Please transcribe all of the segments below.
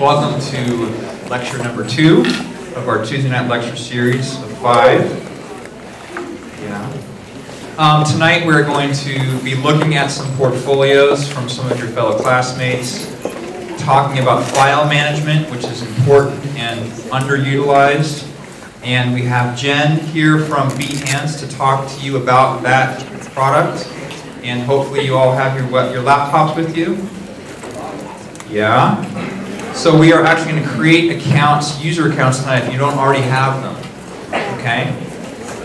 Welcome to lecture number two of our Tuesday night lecture series of five. Yeah. Um, tonight we're going to be looking at some portfolios from some of your fellow classmates, talking about file management, which is important and underutilized. And we have Jen here from Behance to talk to you about that product. And hopefully you all have your, your laptops with you. Yeah. So we are actually going to create accounts, user accounts tonight if you don't already have them. Okay?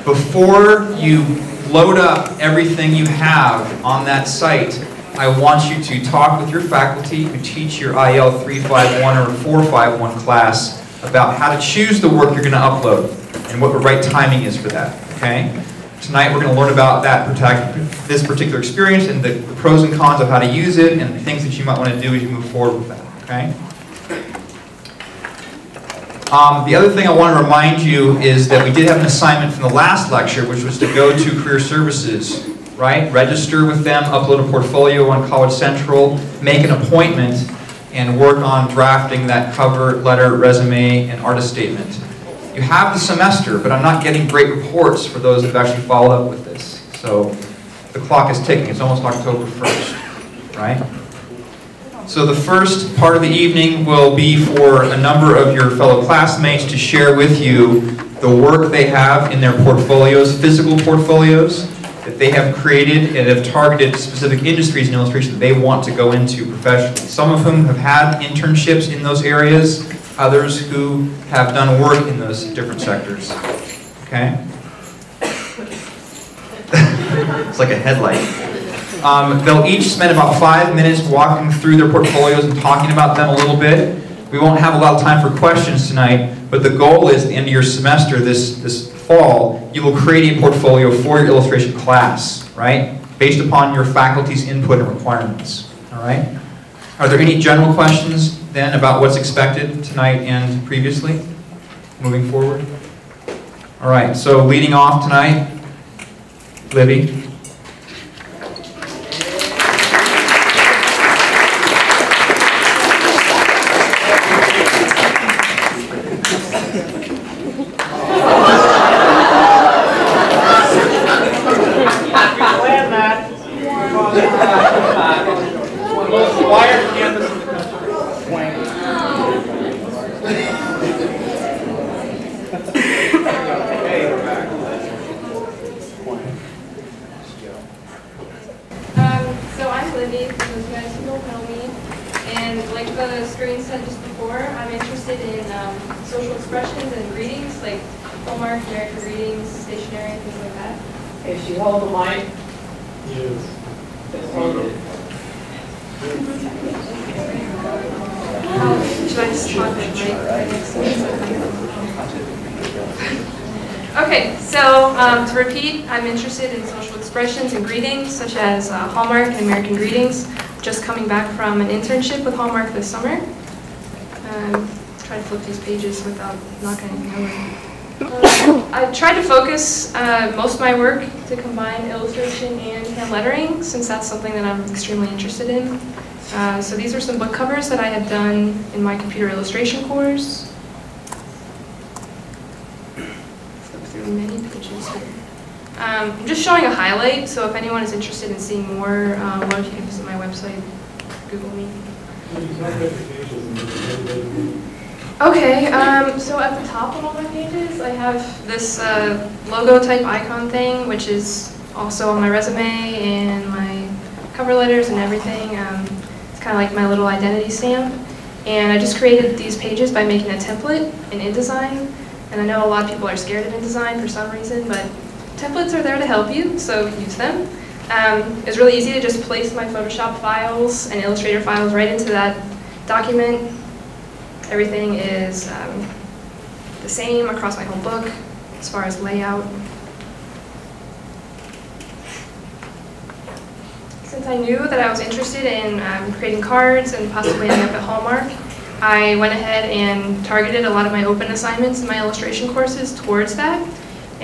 Before you load up everything you have on that site, I want you to talk with your faculty who teach your IL 351 or 451 class about how to choose the work you're going to upload and what the right timing is for that. Okay? Tonight we're going to learn about that this particular experience and the, pros and cons of how to use it and the things that you might want to do as you move forward with that. Okay? Um, the other thing I want to remind you is that we did have an assignment from the last lecture, which was to go to Career Services, right? Register with them, upload a portfolio on College Central, make an appointment, and work on drafting that cover letter, resume, and artist statement. You have the semester, but I'm not getting great reports for those that have actually followed up with this. So the clock is ticking. It's almost October 1st, right? So the first part of the evening will be for a number of your fellow classmates to share with you the work they have in their portfolios, physical portfolios, that they have created and have targeted specific industries in illustration that they want to go into professionally. Some of whom have had internships in those areas, others who have done work in those different sectors. Okay? it's like a headlight. Um, they'll each spend about five minutes walking through their portfolios and talking about them a little bit. We won't have a lot of time for questions tonight, but the goal is at the end of your semester this, this fall, you will create a portfolio for your illustration class, right? Based upon your faculty's input and requirements, all right? Are there any general questions then about what's expected tonight and previously, moving forward? All right, so leading off tonight, Libby. fire. I'm interested in social expressions and greetings, such as uh, Hallmark and American Greetings. Just coming back from an internship with Hallmark this summer. Um, try to flip these pages without knocking anything over. Uh, I tried to focus uh, most of my work to combine illustration and hand lettering, since that's something that I'm extremely interested in. Uh, so these are some book covers that I had done in my computer illustration course. Flip through many pages here. Um, I'm just showing a highlight, so if anyone is interested in seeing more, um, why don't you can visit my website, Google me. Okay, um, so at the top of all my pages, I have this uh, logo type icon thing, which is also on my resume and my cover letters and everything. Um, it's kind of like my little identity stamp. And I just created these pages by making a template in InDesign. And I know a lot of people are scared of InDesign for some reason, but templates are there to help you, so use them. Um, it's really easy to just place my Photoshop files and Illustrator files right into that document. Everything is um, the same across my whole book as far as layout. Since I knew that I was interested in um, creating cards and possibly ending up at Hallmark, I went ahead and targeted a lot of my open assignments in my illustration courses towards that.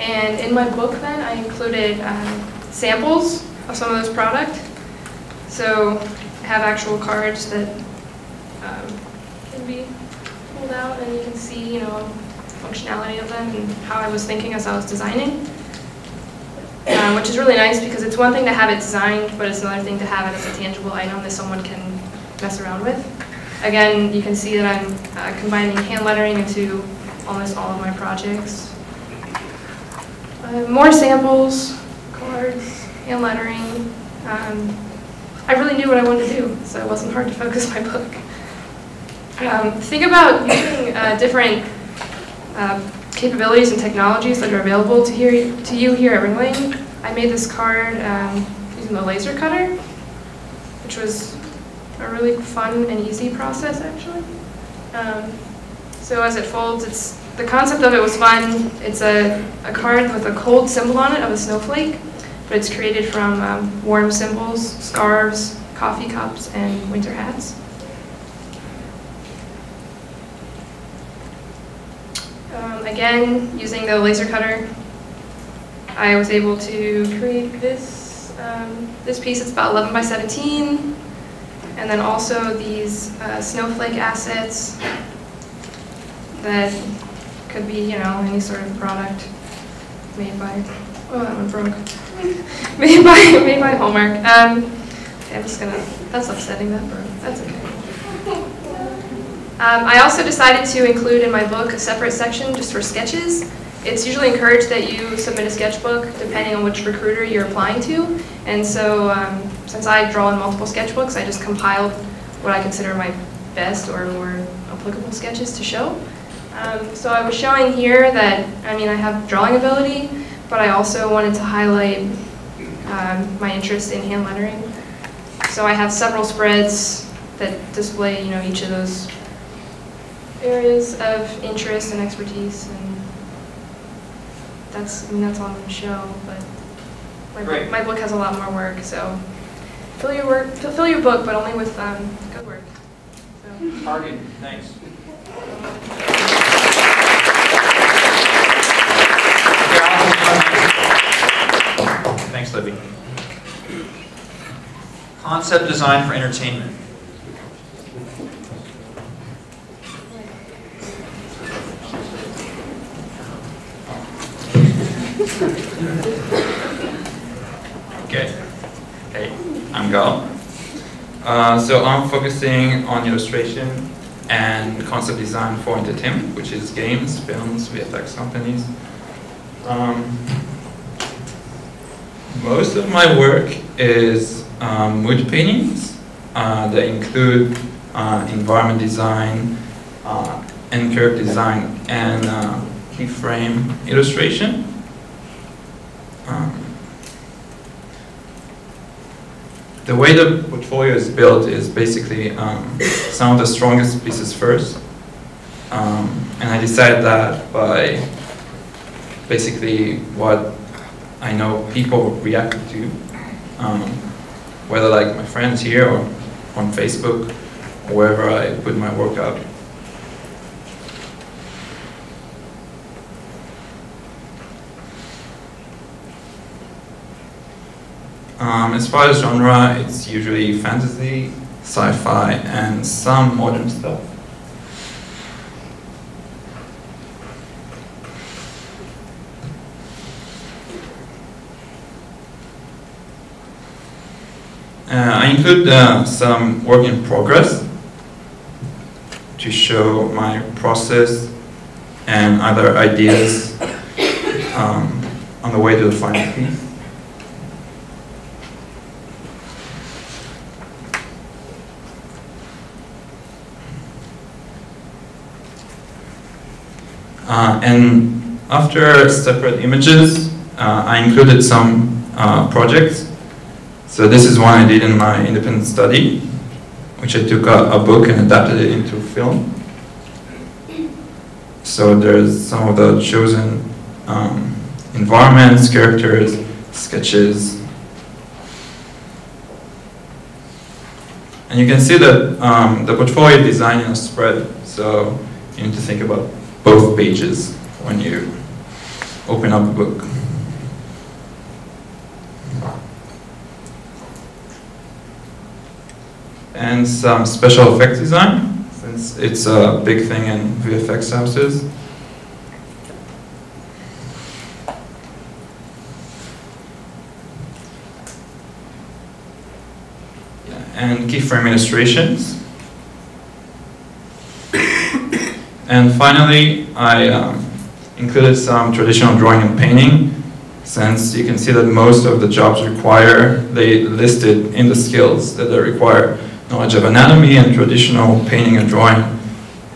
And in my book then, I included um, samples of some of this product. So I have actual cards that um, can be pulled out and you can see, you know, functionality of them and how I was thinking as I was designing. Uh, which is really nice because it's one thing to have it designed, but it's another thing to have it as a tangible item that someone can mess around with. Again, you can see that I'm uh, combining hand lettering into almost all of my projects. Uh, more samples, cards, and lettering. Um, I really knew what I wanted to do, so it wasn't hard to focus my book. Um, think about using uh, different uh, capabilities and technologies that are available to, here, to you here at Ringling. I made this card um, using the laser cutter, which was a really fun and easy process actually. Um, so as it folds, it's the concept of it was fun. It's a, a card with a cold symbol on it of a snowflake, but it's created from um, warm symbols, scarves, coffee cups, and winter hats. Um, again, using the laser cutter, I was able to create this, um, this piece. It's about 11 by 17. And then also these uh, snowflake assets that could be, you know, any sort of product made by, oh, that one broke. made by, made by Hallmark. Um, I'm just gonna, that's upsetting, that broke. That's okay. Um, I also decided to include in my book a separate section just for sketches. It's usually encouraged that you submit a sketchbook depending on which recruiter you're applying to. And so um, since I draw in multiple sketchbooks, I just compiled what I consider my best or more applicable sketches to show. Um, so I was showing here that, I mean, I have drawing ability, but I also wanted to highlight um, my interest in hand lettering. So I have several spreads that display, you know, each of those areas of interest and expertise and that's, I mean, that's all I'm going to show, but my Great. book, my book has a lot more work, so fill your work, fill your book, but only with um, good work. So. Target, thanks. Thanks, Libby. Concept design for entertainment. Okay. Hey, I'm Gal. Uh, so I'm focusing on illustration and concept design for entertainment, which is games, films, VFX companies. Um, most of my work is um, wood paintings uh, that include uh, environment design, uh, end curve design, and uh, keyframe illustration. Um, the way the portfolio is built is basically um, some of the strongest pieces first. Um, and I decided that by basically what I know people react to, um, whether like my friends here or on Facebook or wherever I put my work up. Um, as far as genre, it's usually fantasy, sci-fi, and some modern stuff. I include uh, some work in progress to show my process and other ideas um, on the way to the final piece. Uh, and after separate images, uh, I included some uh, projects. So this is one I did in my independent study, which I took a, a book and adapted it into film. So there's some of the chosen um, environments, characters, sketches. And you can see that um, the portfolio design is spread, so you need to think about both pages when you open up a book. And some special effects design. Since it's a big thing in VFX houses. And keyframe illustrations. and finally, I um, included some traditional drawing and painting, since you can see that most of the jobs require, they listed in the skills that they require knowledge of anatomy and traditional painting and drawing.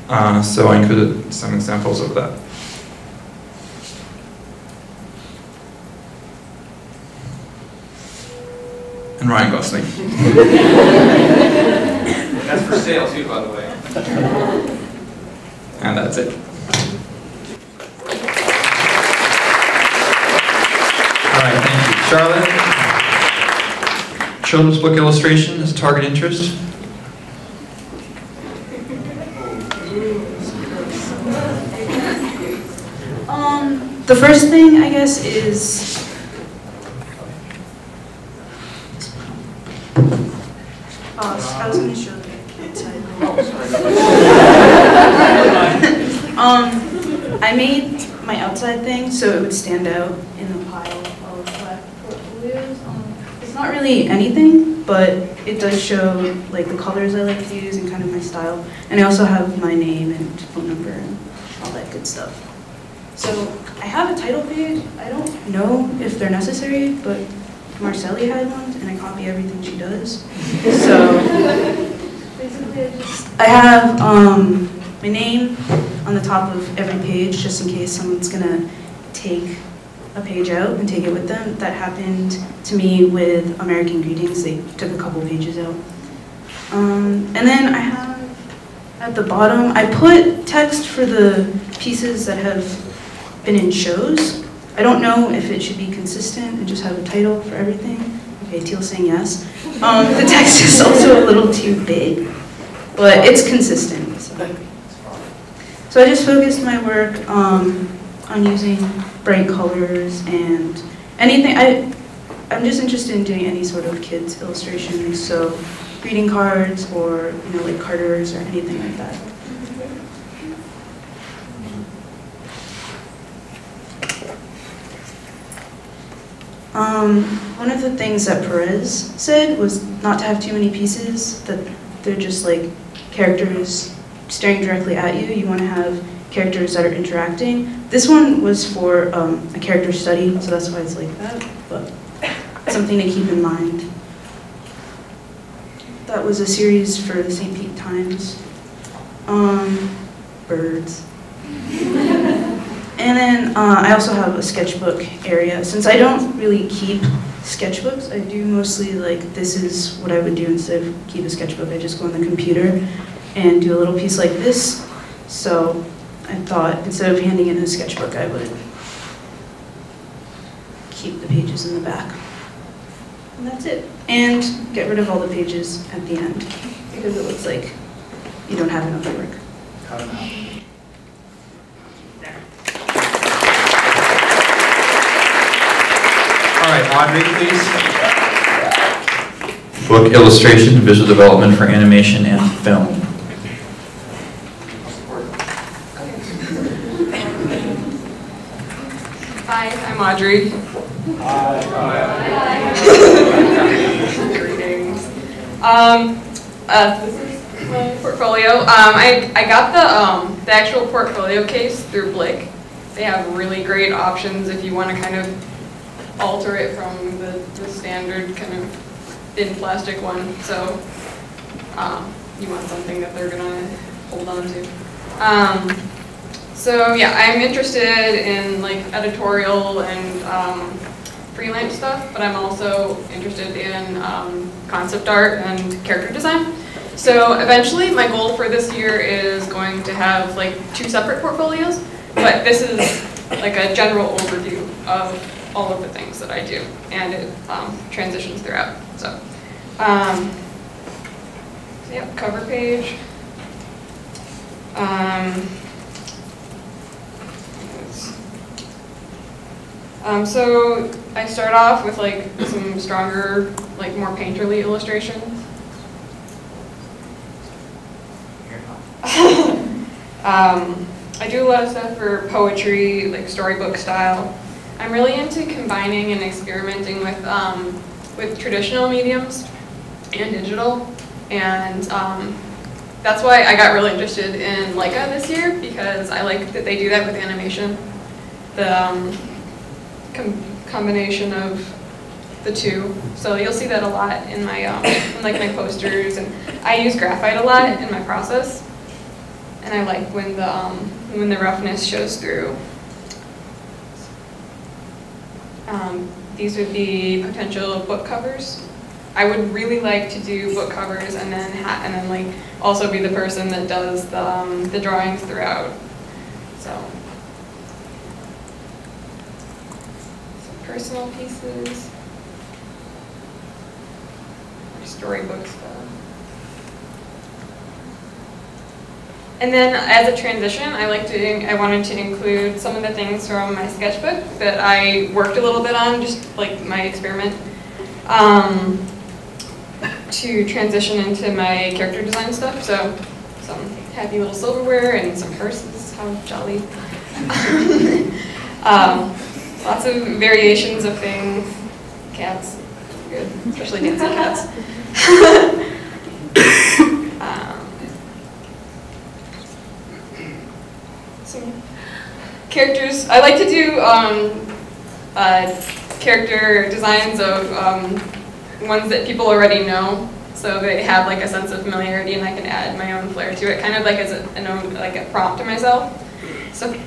Uh, so I included some examples of that. And Ryan Gosling. That's for sale too, by the way. And that's it. All right, thank you. Charlotte? Children's book illustration as target interest? Um, the first thing, I guess, is. Oh, I was gonna show the outside. Um, I made my outside thing so it would stand out in the pile of black portfolios. Um, It's not really anything, but it does show like the colors I like to use and kind of my style. And I also have my name and phone number and all that good stuff. So I have a title page. I don't know if they're necessary, but Marcelli had one, and I copy everything she does. So basically, I just I have um, my name on the top of every page, just in case someone's gonna take a page out and take it with them. That happened to me with American Greetings. They took a couple pages out. Um, and then I have at the bottom, I put text for the pieces that have been in shows. I don't know if it should be consistent and just have a title for everything. Okay, Teal's saying yes. Um, the text is also a little too big, but it's consistent. So, so I just focused my work um, on using bright colors and anything. I, I'm just interested in doing any sort of kids illustrations, so greeting cards or you know like carters or anything like that. Um, one of the things that Perez said was not to have too many pieces, that they're just like characters staring directly at you. You want to have characters that are interacting. This one was for um, a character study, so that's why it's like that, but something to keep in mind. That was a series for the St. Pete Times. Um, birds. And then uh, I also have a sketchbook area. Since I don't really keep sketchbooks, I do mostly like this is what I would do instead of keep a sketchbook. I just go on the computer and do a little piece like this. So I thought instead of handing in a sketchbook, I would keep the pages in the back. And that's it. And get rid of all the pages at the end because it looks like you don't have enough work. Cut them out. All right, Audrey, please. Book illustration, visual development for animation and film. Hi, Audrey. Greetings. Um, uh, portfolio. Um, I, I got the, um, the actual portfolio case through Blick. They have really great options if you want to kind of alter it from the, the standard kind of thin plastic one. So, um, you want something that they're gonna hold on to. So yeah, I'm interested in like editorial and um, freelance stuff, but I'm also interested in um, concept art and character design. So eventually, my goal for this year is going to have like two separate portfolios, but this is like a general overview of all of the things that I do, and it um, transitions throughout. So, um, so yeah, cover page. Um, Um, so I start off with like some stronger, like more painterly illustrations. Um, I do a lot of stuff for poetry, like storybook style. I'm really into combining and experimenting with um, with traditional mediums and digital, and um, that's why I got really interested in Laika this year because I like that they do that with animation. The um, com- combination of the two. So you'll see that a lot in my um, in like my posters, and I use graphite a lot in my process. And I like when the um, when the roughness shows through. Um, these would be potential book covers. I would really like to do book covers and then and then like also be the person that does the um, the drawings throughout. So some personal pieces, or storybook stuff. And then as a transition, I like to, I wanted to include some of the things from my sketchbook that I worked a little bit on, just like my experiment, um, to transition into my character design stuff. So some happy little silverware and some purses, how jolly. um, lots of variations of things, cats, good, especially dancing cats. um, some characters. I like to do um, uh, character designs of um, ones that people already know, so they have like a sense of familiarity, and I can add my own flair to it, kind of like as a, an own, like a prompt to myself. So,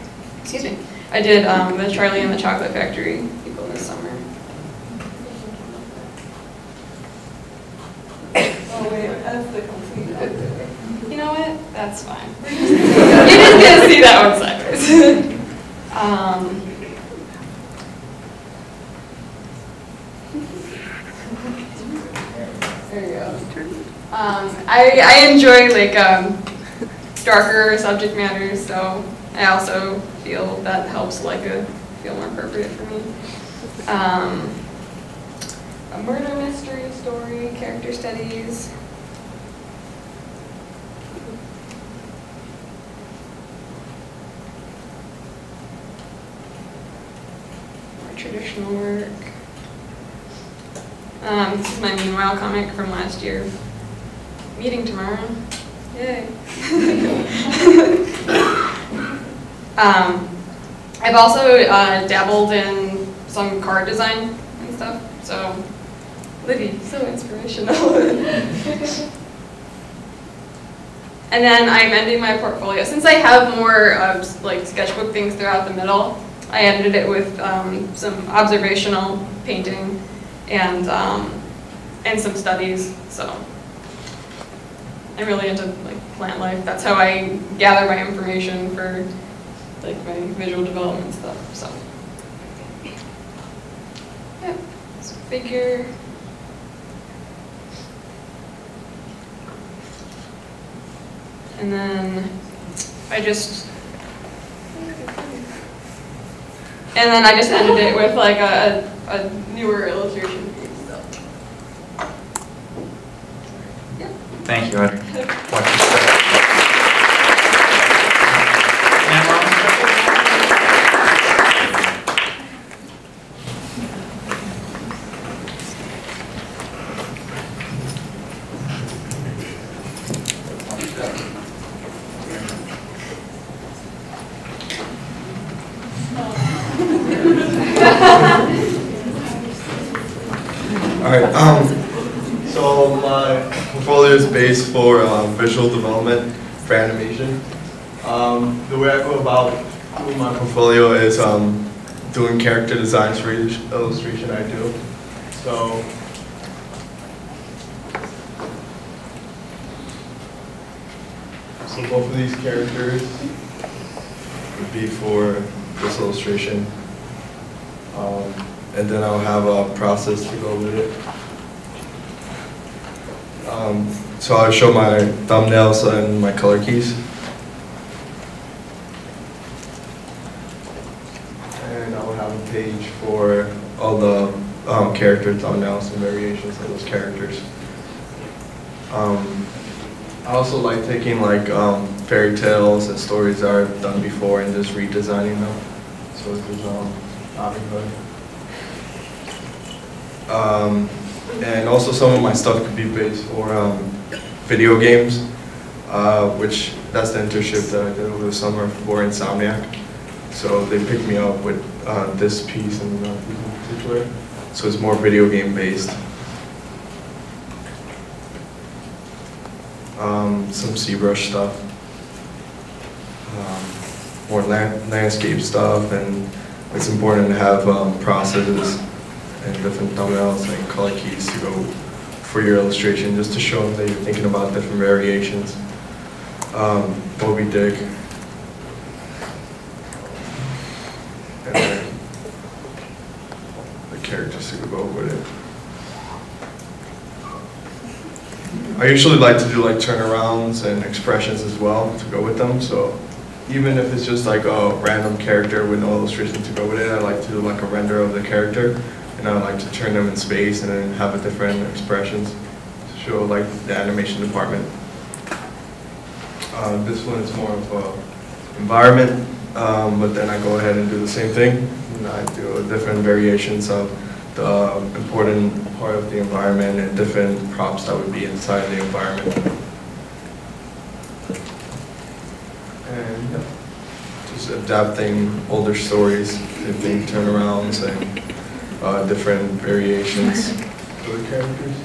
excuse me. I did um, the Charlie and the Chocolate Factory people this summer. Oh wait, that's the complete. You know what? That's fine. You're just gonna see that one sideways. um, there you go. Um, I, I enjoy like um, darker subject matters, so I also feel that helps like a feel more appropriate for me. Um, a murder mystery story, character studies. More traditional work. Um, this is my Meanwhile comic from last year. Meeting tomorrow. Yay. um, I've also uh, dabbled in some card design and stuff, so Libby, so inspirational. and then I'm ending my portfolio. Since I have more uh, like sketchbook things throughout the middle, I ended it with um, some observational painting and um, and some studies. So I'm really into like plant life. That's how I gather my information for like my visual development stuff. So yeah, so figure. And then I just and then I just ended it with like a, a newer illustration piece. So. Thank you, Audrey. All right. Um, so my portfolio is based for um, visual development for animation. Um, the way I go about doing my portfolio is um, doing character designs for each illustration I do. So. So both of these characters would be for this illustration. Um, and then I'll have a process to go with it. Um, so I'll show my thumbnails and my color keys. And I will have a page for all the um, character thumbnails and variations of those characters. Um, I also like taking like um, fairy tales and stories that are done before and just redesigning them. So is um, Robin. Um, and also some of my stuff could be based for um, video games, uh, which that's the internship that I did over the summer for Insomniac. So they picked me up with uh, this piece and uh, piece in particular. So it's more video game based. Um, some ZBrush stuff. Um, more land landscape stuff and it's important to have um, processes and different thumbnails and color keys to go for your illustration, just to show them that you're thinking about different variations. Um, Moby Dick. And the characters to go with it. I usually like to do like turnarounds and expressions as well to go with them, so even if it's just like a random character with no illustration to go with it, I like to do like a render of the character and I like to turn them in space and then have a different expressions to show like the animation department. Uh, this one is more of a environment, um, but then I go ahead and do the same thing. And I do different variations of the important part of the environment and different props that would be inside the environment. And yeah, just adapting older stories, different turnarounds and uh, different variations for the characters.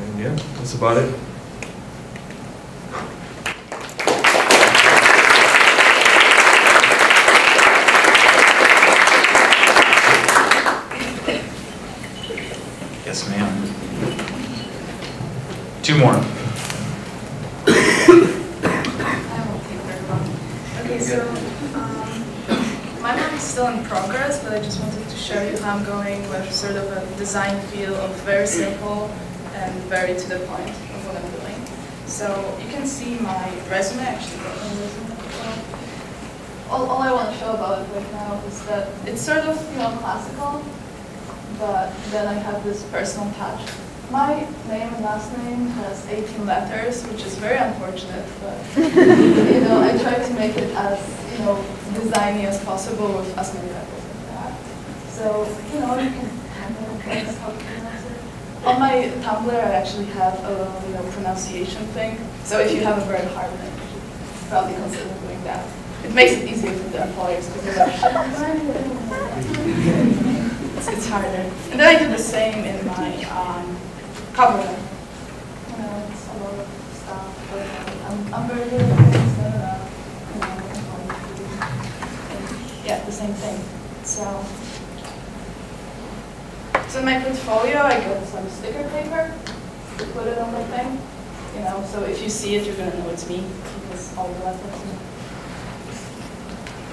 And yeah, that's about it. Yes, ma'am. Two more. I won't take very long. Okay, so, um, my work is still in progress, but I just wanted to show you how I'm going with sort of a design feel of very simple and very to the point of what I'm doing. So you can see my resume, actually got my resume. All, all I want to show about it right now is that it's sort of, you know, classical, but then I have this personal touch. My name and last name has 18 letters, which is very unfortunate, but you know, I try to make it as you know designy as possible with as many letters as that. So you know, you can handle it as how to pronounce it. On my Tumblr, I actually have a little you know pronunciation thing. So if you have a very hard name, you should probably consider doing that. It makes it easier for the employers because they're like, it's, harder. And then I do the same in my um, cover. You know, it's a lot of stuff, but I'm, I'm very good at things that, uh, you know. Yeah, the same thing. So, so in my portfolio, I got some sticker paper to put it on the thing. You know, so if you see it, you're gonna know it's me because all the letters.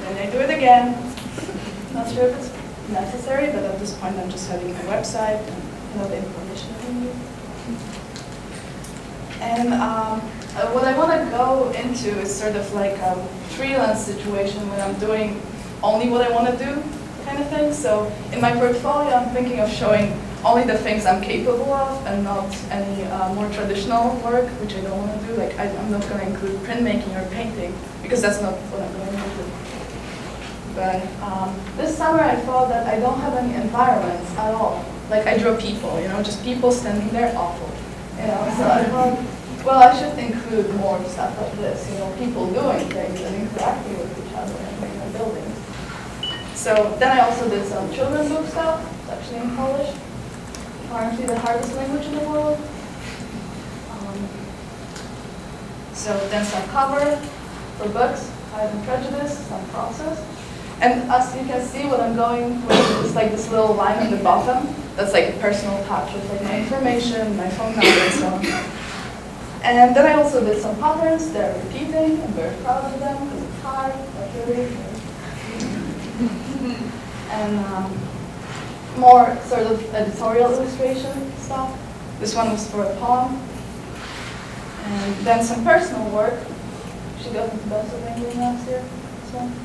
Then I do it again. Not sure if it's necessary, but at this point, I'm just having my website and know the information I need. And um, uh, what I want to go into is sort of like a freelance situation when I'm doing only what I want to do kind of thing. So in my portfolio, I'm thinking of showing only the things I'm capable of and not any uh, more traditional work, which I don't want to do. Like I, I'm not going to include printmaking or painting because that's not what I'm going to. But um, this summer I thought that I don't have any environments at all. Like I draw people, you know, just people standing there awful. You know, so I thought, well, I should include more stuff like this, you know, people doing things and interacting with each other and you know, building. So then I also did some children's book stuff, it's actually in Polish. Apparently the hardest language in the world. Um, so then some cover for books, Pride and Prejudice, some process. And as you can see, what I'm going with is like this little line at the bottom. That's like a personal touch with like my information, my phone number, and so on. And then I also did some patterns. They're repeating. I'm very proud of them because it's hard, but and um, more sort of editorial illustration stuff. This one was for a poem. And then some personal work. She got into Pennsylvania last year. This one. That's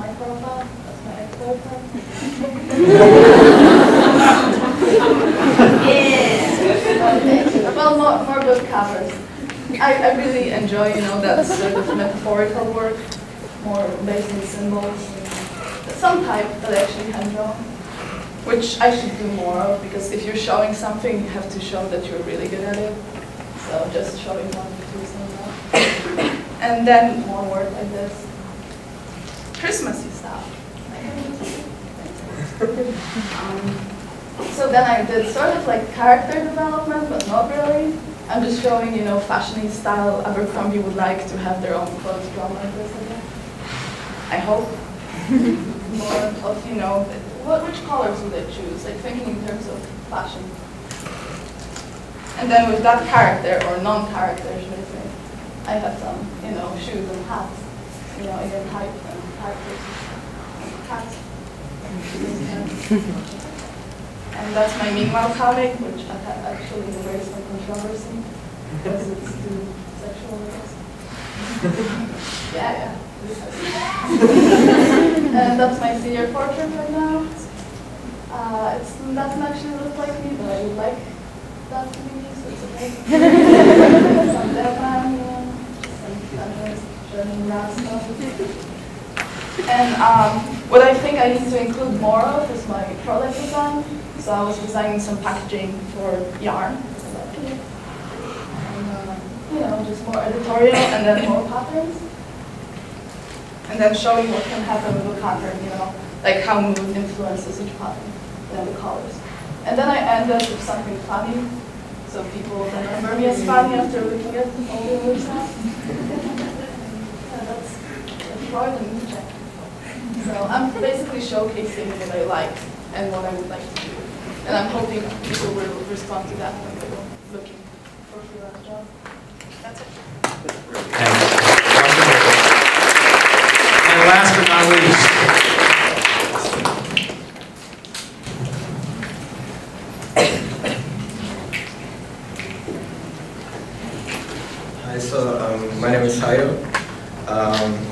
my profile. That's my ex-boyfriend. yeah. Well, more, more book covers. I, I really enjoy, you know, that sort of metaphorical work, more based in symbols, some type that I actually can draw, which I should do more of, because if you're showing something, you have to show that you're really good at it. So just showing one, two, something. And then more work like this. Christmassy stuff. Um, so then I did sort of like character development, but not really. I'm just showing, you know, fashioning style Abercrombie would like to have their own clothes drawn like this again. I hope. More of, you know, what, which colors would they choose? Like thinking in terms of fashion. And then with that character, or non-character, should I say, I have some, you know, shoes and hats. You know, again, type and that's my Meanwhile comic, which actually raised some controversy because it's too sexual. Yeah, yeah. and that's my senior portrait right now. Uh, it's doesn't actually look like me, but I would like that to be me, so it's okay. some man, some feminist, German stuff. And um, what I think I need to include more of is my product design. So I was designing some packaging for yarn. Uh, you know, just more editorial and then more patterns. And then showing what can happen with a pattern, you know, like how mood influences each pattern and the colors. And then I ended with something funny, so people then remember me as funny after looking at all the other stuff. yeah, that's important. So I'm basically showcasing what I like and what I would like to do. And I'm hoping people will respond to that when they're looking for a freelance job. That's it. Thanks. And last but not least, Hi, so um, my name is Hayo. Um,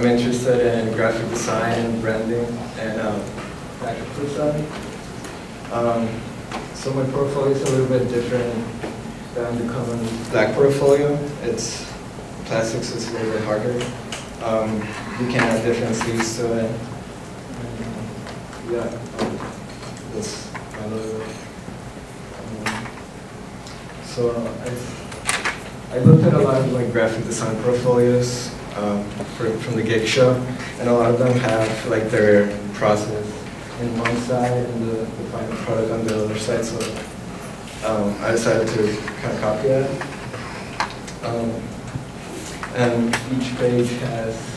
I'm interested in graphic design, and branding, and um, design. Um, so my portfolio is a little bit different than the common black portfolio. It's plastics is a little bit harder. Um, you can add different sleeves to it. And, yeah, um, that's my logo. Um, so I I looked at a lot of like graphic design portfolios um, for, from the gig show, and a lot of them have like their process in one side and the, the final product on the other side. So um, I decided to kind of copy that. Um, and each page has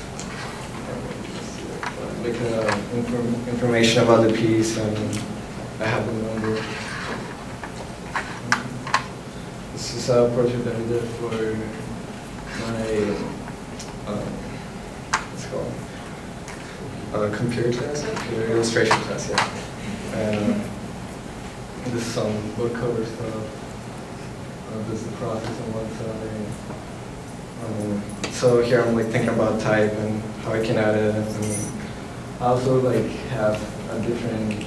like uh, inform, information about the piece, and I have the number. This is a project that I did for my, um, called? Uh, computer class, computer illustration class, yeah. And uh, this is some book cover stuff. Uh, this is the process on one side. Um, so here I'm like thinking about type and how I can add it. And I also like have a different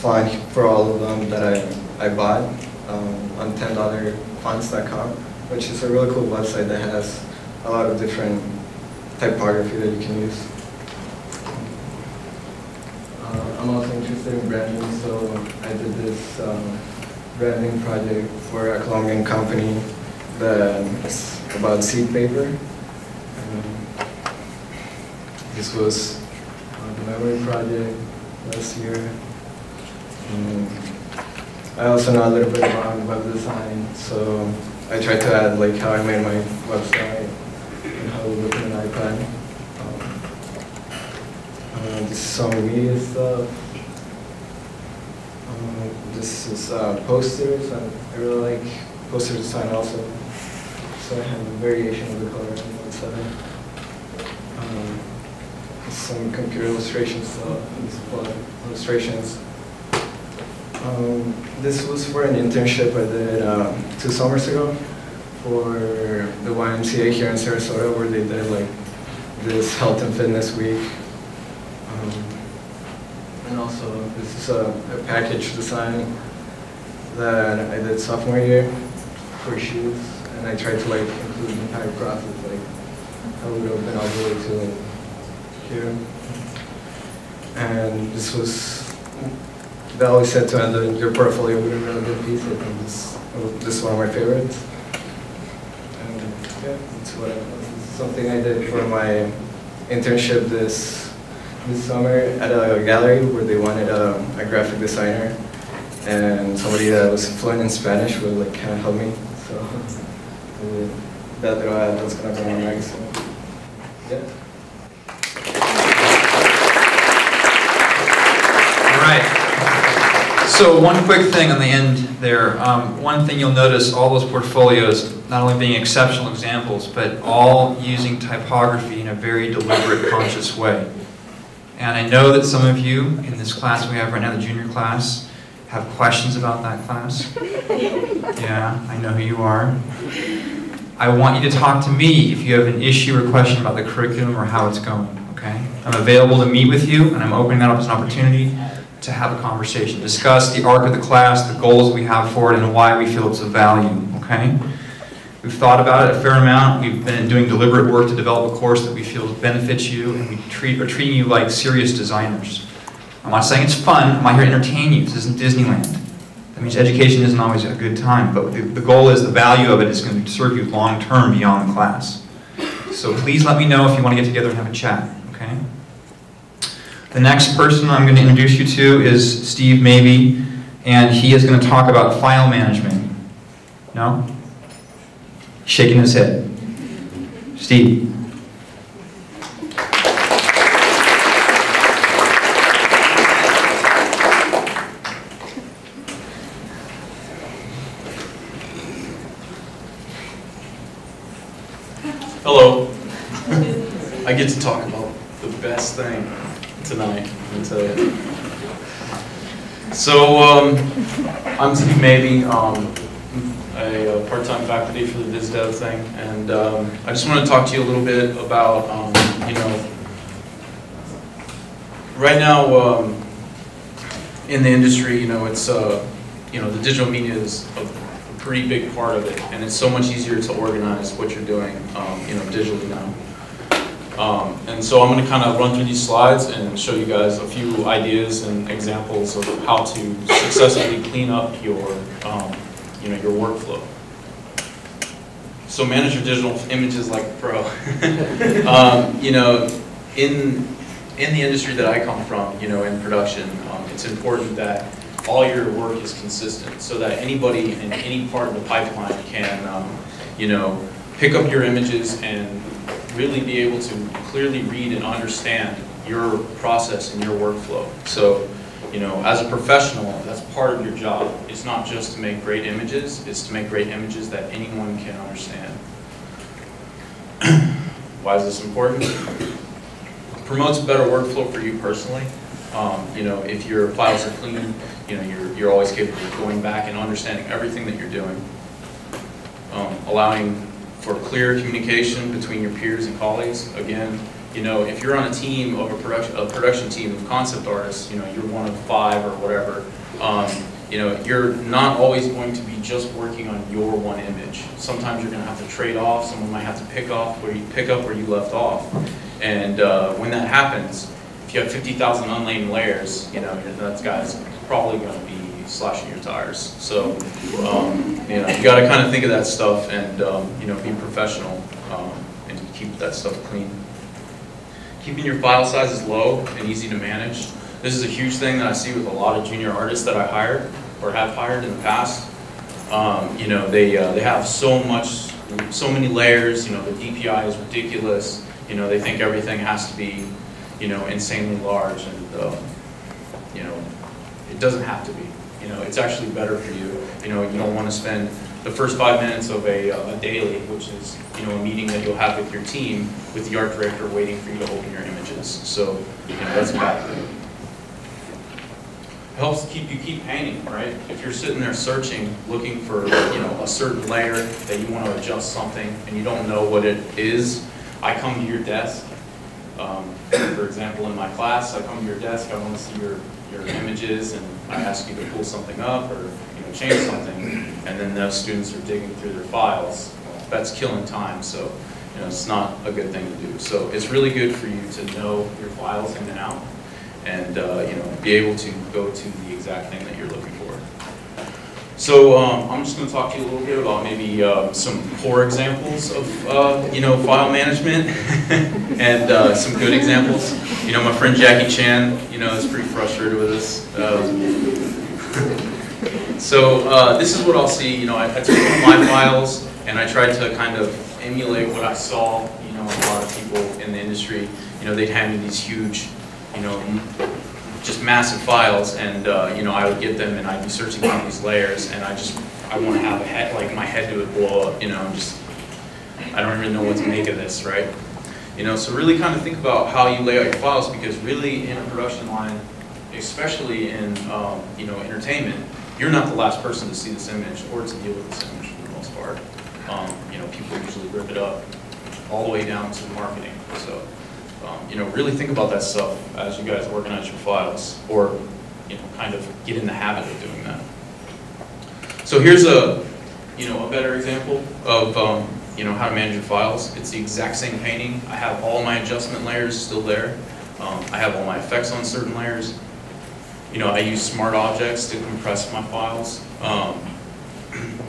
font for all of them that I, I bought um, on $10fonts.com, which is a really cool website that has a lot of different typography that you can use. Uh, I'm also interested in branding, so I did this um, branding project for a Colombian company that's about seed paper. Um, this was uh, the memory project last year. Um, I also know a little bit about web design, so I tried to add like how I made my website and how it looked on an iPad. Um, uh, this is some media stuff. Um, this is uh, posters, I really like poster design also. So I have a variation of the color on one side. Um, some computer illustration stuff, and some illustrations. Um, this was for an internship I did um, two summers ago for the YMCA here in Sarasota where they did like this health and fitness week. Um, and also this is a, a package design that I did sophomore year for shoes. and I tried to like include the entire process, like I would have been all the way to like here. And this was, they always said to end your portfolio with a really good piece. I think this, this is one of my favorites. That's what something I did for my internship this this summer at a gallery where they wanted a, a graphic designer and somebody that was fluent in Spanish would like kind of help me. So that that's gonna go on next. So, yeah. All right. So one quick thing on the end there. Um, one thing you'll notice, all those portfolios, not only being exceptional examples, but all using typography in a very deliberate, conscious way. And I know that some of you in this class we have right now, the junior class, have questions about that class. Yeah, I know who you are. I want you to talk to me if you have an issue or question about the curriculum or how it's going, okay? I'm available to meet with you, and I'm opening that up as an opportunity to have a conversation, discuss the arc of the class, the goals we have for it, and why we feel it's of value, okay? We've thought about it a fair amount. We've been doing deliberate work to develop a course that we feel benefits you, and we treat, are treating you like serious designers. I'm not saying it's fun. I'm not here to entertain you. This isn't Disneyland. That means education isn't always a good time, but the, the goal is the value of it is going to serve you long term beyond the class. So please let me know if you want to get together and have a chat, okay? The next person I'm going to introduce you to is Steve Maybe, and he is going to talk about file management. No? Shaking his head. Steve. Hello. I get to talk about the best thing tonight, me tell you. So, um, I'm Maybe, um, a uh, part-time faculty for the VizDev thing, and um, I just want to talk to you a little bit about, um, you know, right now, um, in the industry, you know, it's, uh, you know, the digital media is a a pretty big part of it, and it's so much easier to organize what you're doing, um, you know, digitally now. Um, and so I'm going to kind of run through these slides and show you guys a few ideas and examples of how to successfully clean up your, um, you know, your workflow. So manage your digital images like a pro. um, you know, in in the industry that I come from, you know, in production, um, it's important that all your work is consistent so that anybody in any part of the pipeline can, um, you know, pick up your images and really be able to clearly read and understand your process and your workflow. So, you know, as a professional, that's part of your job. It's not just to make great images, it's to make great images that anyone can understand. Why is this important? Promotes a better workflow for you personally. Um, you know, if your files are clean, you know, you're, you're always capable of going back and understanding everything that you're doing. Um, allowing for clear communication between your peers and colleagues. Again, you know, if you're on a team of a production, a production team of concept artists, you know, you're one of five or whatever, um, you know, you're not always going to be just working on your one image. Sometimes you're going to have to trade off. Someone might have to pick off where you pick up where you left off. And uh, when that happens, if you have 50,000 unnamed layers, you know, that guy's probably going to be slashing your tires. So, um, you know, you got to kind of think of that stuff and, um, you know, be professional um, and keep that stuff clean. Keeping your file sizes low and easy to manage. This is a huge thing that I see with a lot of junior artists that I hired or have hired in the past. Um, you know, they, uh, they have so much, so many layers, you know, the DPI is ridiculous. You know, they think everything has to be, you know, insanely large and, uh, you know, it doesn't have to be. Know, it's actually better for you. You know, you don't want to spend the first five minutes of a, uh, a daily, which is, you know, a meeting that you'll have with your team, with the art director waiting for you to open your images. So, you know, that's bad. It helps keep you keep painting, right? If you're sitting there searching, looking for, you know, a certain layer that you want to adjust something and you don't know what it is, I come to your desk. Um, for example, in my class, I come to your desk, I want to see your, your images and I ask you to pull something up or, you know, change something. And then those students are digging through their files. that's killing time, so, you know, it's not a good thing to do. So it's really good for you to know your files in and out, and, uh, you know, be able to go to the exact thing that. So um, I'm just going to talk to you a little bit about maybe uh, some poor examples of, uh, you know, file management and uh, some good examples. You know, my friend Jackie Chan, you know, is pretty frustrated with this. Um, so uh, this is what I'll see. You know, I, I took my files and I tried to kind of emulate what I saw, you know, a lot of people in the industry. You know, they'd hand me these huge, you know, just massive files, and uh, you know, I would get them, and I'd be searching on these layers, and I just, I want to have a head, like my head would blow up, you know, I'm just, I don't even know what to make of this, right? You know, so really kind of think about how you lay out your files, because really in a production line, especially in, um, you know, entertainment, you're not the last person to see this image or to deal with this image for the most part. Um, you know, people usually rip it up all the way down to marketing, so um, you know, really think about that stuff as you guys organize your files, or you know, kind of get in the habit of doing that. So here's a, you know, a better example of um, you know how to manage your files. It's the exact same painting. I have all my adjustment layers still there. Um, I have all my effects on certain layers. You know, I use smart objects to compress my files. Um,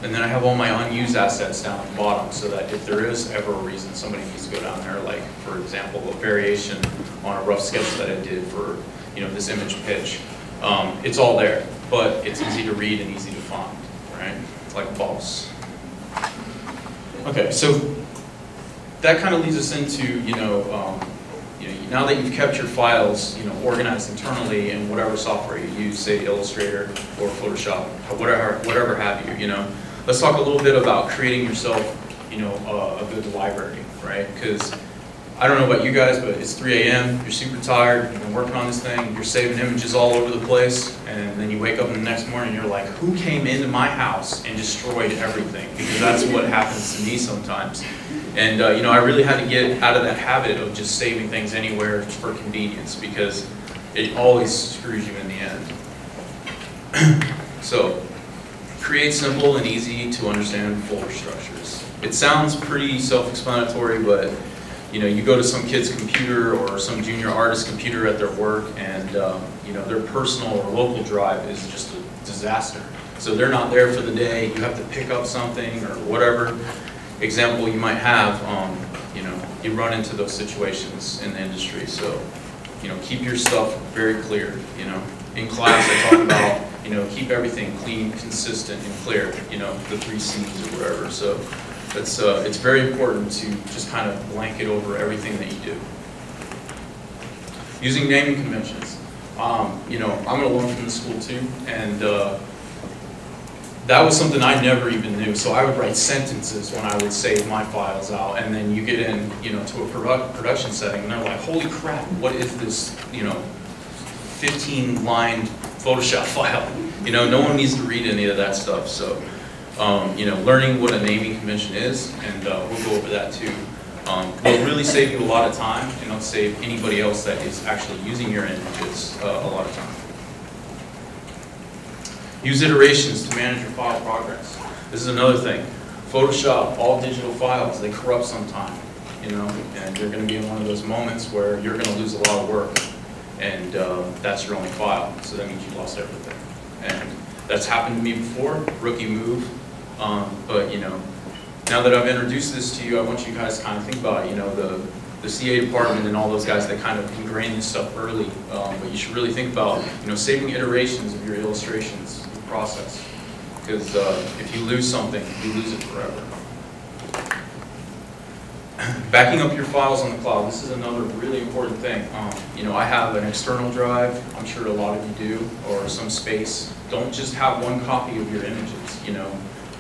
and then I have all my unused assets down at the bottom so that if there is ever a reason somebody needs to go down there, like for example, a variation on a rough sketch that I did for you know this image pitch, um, it's all there. But it's easy to read and easy to find, right? Like boss. Okay, so that kind of leads us into you know um, you know, now that you've kept your files, you know, organized internally in whatever software you use, say Illustrator or Photoshop, whatever, whatever have you, you know, let's talk a little bit about creating yourself, you know, a, good library, right? Because I don't know about you guys, but it's 3 a.m., you're super tired, you've been working on this thing, you're saving images all over the place, and then you wake up in the next morning and you're like, who came into my house and destroyed everything? Because that's what happens to me sometimes. And uh, you know, I really had to get out of that habit of just saving things anywhere for convenience because it always screws you in the end. so, create simple and easy to understand folder structures. It sounds pretty self-explanatory, but you know, you go to some kid's computer or some junior artist computer at their work, and um, you know, their personal or local drive is just a disaster. So they're not there for the day. You have to pick up something or whatever example you might have. Um, you know, you run into those situations in the industry. So, you know, keep your stuff very clear. You know, in class I talk about you know keep everything clean, consistent, and clear. You know, the three C's or whatever. So it's, uh, it's very important to just kind of blanket over everything that you do. Using naming conventions. Um, you know, I'm to learn from the school too, and uh, that was something I never even knew. So I would write sentences when I would save my files out, and then you get in, you know, to a produ production setting, and they're like, "Holy crap! What is this? You know, 15 line Photoshop file?" You know, no one needs to read any of that stuff. So um, you know, learning what a naming convention is, and uh, we'll go over that too. Um, will really save you a lot of time, and it'll save anybody else that is actually using your images uh, a lot of time. Use iterations to manage your file progress. This is another thing. Photoshop, all digital files, they corrupt sometime, you know, and you're going to be in one of those moments where you're going to lose a lot of work, and uh, that's your only file, so that means you lost everything. And that's happened to me before, rookie move, um, but you know, now that I've introduced this to you, I want you guys to kind of think about, you know, the, the CA department and all those guys that kind of ingrain this stuff early. Um, but you should really think about, you know, saving iterations of your illustrations process. Because uh, if you lose something, you lose it forever. Backing up your files on the cloud, this is another really important thing. Um, you know, I have an external drive, I'm sure a lot of you do, or some space. Don't just have one copy of your images, you know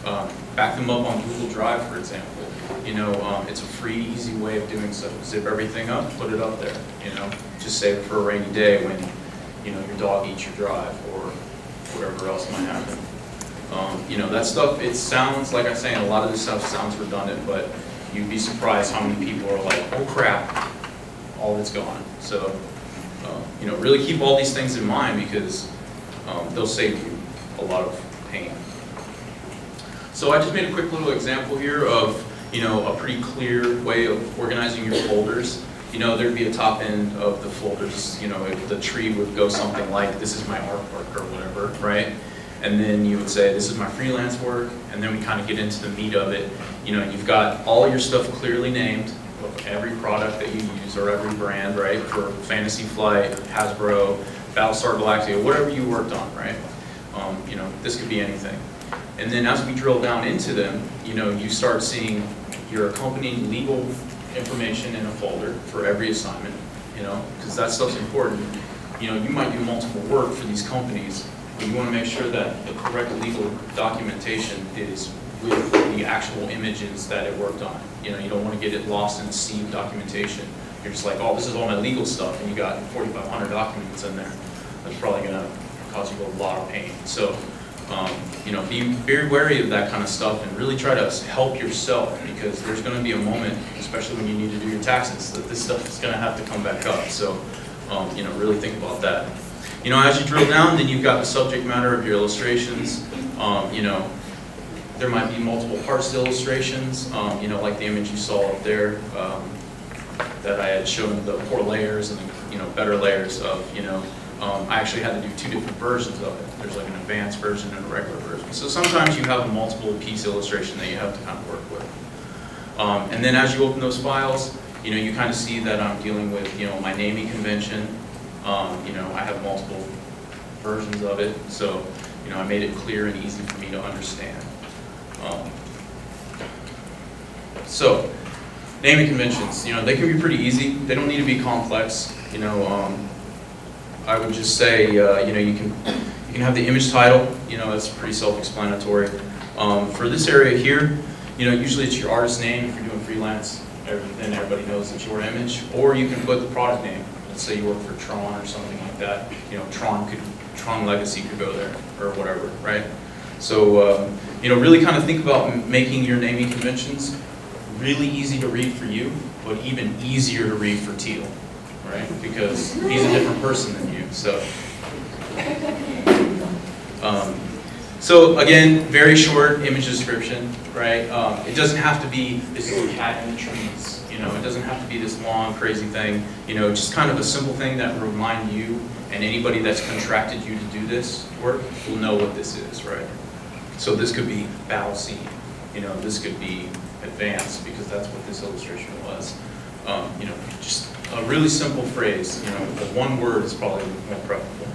um, back them up on Google Drive, for example. You know, um, it's a free, easy way of doing so. Zip everything up, put it up there. You know, just save it for a rainy day when you know your dog eats your drive or whatever else might happen. Um, you know, that stuff. It sounds like I'm saying a lot of this stuff sounds redundant, but you'd be surprised how many people are like, "Oh crap, all it's gone." So, uh, you know, really keep all these things in mind because um, they'll save you a lot of pain. So I just made a quick little example here of, you know, a pretty clear way of organizing your folders. You know, there'd be a top end of the folders, you know, if the tree would go something like, this is my artwork or whatever, right? And then you would say, this is my freelance work, and then we kind of get into the meat of it. You know, you've got all your stuff clearly named, every product that you use or every brand, right? For Fantasy Flight, Hasbro, Battlestar Galactica, whatever you worked on, right? Um, you know, this could be anything. And then as we drill down into them, you know, you start seeing your accompanying legal information in a folder for every assignment, you know, because that stuff's important. You know, you might do multiple work for these companies, but you want to make sure that the correct legal documentation is with the actual images that it worked on. You know, you don't want to get it lost in the sea documentation. You're just like, oh, this is all my legal stuff, and you got 4,500 documents in there. That's probably going to cause you a lot of pain. So, um, you know, be very wary of that kind of stuff and really try to help yourself because there's going to be a moment, especially when you need to do your taxes, that this stuff is going to have to come back up. So, um, you know, really think about that. You know, as you drill down, then you've got the subject matter of your illustrations. Um, you know, there might be multiple parts to illustrations, um, you know, like the image you saw up there um, that I had shown the poor layers and the, you know, better layers of, you know, um, I actually had to do two different versions of it. There's like an advanced version and a regular version. So sometimes you have a multiple piece illustration that you have to kind of work with. Um, and then as you open those files, you know, you kind of see that I'm dealing with, you know, my naming convention. Um, you know, I have multiple versions of it. So, you know, I made it clear and easy for me to understand. Um, so, naming conventions, you know, they can be pretty easy. They don't need to be complex. You know, um, I would just say, uh, you know, you can you can have the image title. You know, that's pretty self-explanatory. Um, for this area here, you know, usually it's your artist name if you're doing freelance. Then everybody knows it's your image. Or you can put the product name. Let's say you work for Tron or something like that. You know, Tron could Tron Legacy could go there or whatever, right? So, um, you know, really kind of think about making your naming conventions really easy to read for you, but even easier to read for Teal right? Because he's a different person than you, so. Um, so again, very short image description, right? Um, it doesn't have to be this little cat in the trees, you know, it doesn't have to be this long, crazy thing, you know, just kind of a simple thing that will remind you and anybody that's contracted you to do this work will know what this is, right? So this could be scene, you know, this could be advanced because that's what this illustration was. Um, you know, just a really simple phrase, you know, one word is probably more preferable.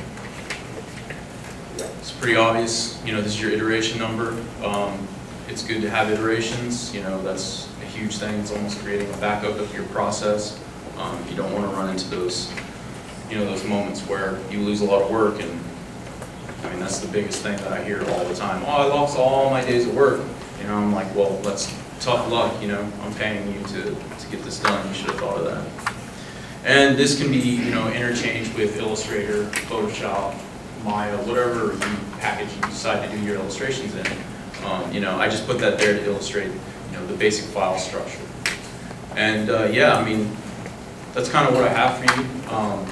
It's pretty obvious, you know, this is your iteration number. Um, it's good to have iterations, you know, that's huge thing. It's almost creating a backup of your process. Um, you don't want to run into those, you know, those moments where you lose a lot of work and I mean, that's the biggest thing that I hear all the time. Oh, I lost all my days of work. You know, I'm like, well, that's tough luck, you know. I'm paying you to, to get this done. You should have thought of that. And this can be, you know, interchanged with Illustrator, Photoshop, Maya, whatever package you decide to do your illustrations in. Um, you know, I just put that there to illustrate, you know, the basic file structure. And uh, yeah, I mean, that's kind of what I have for you. Um,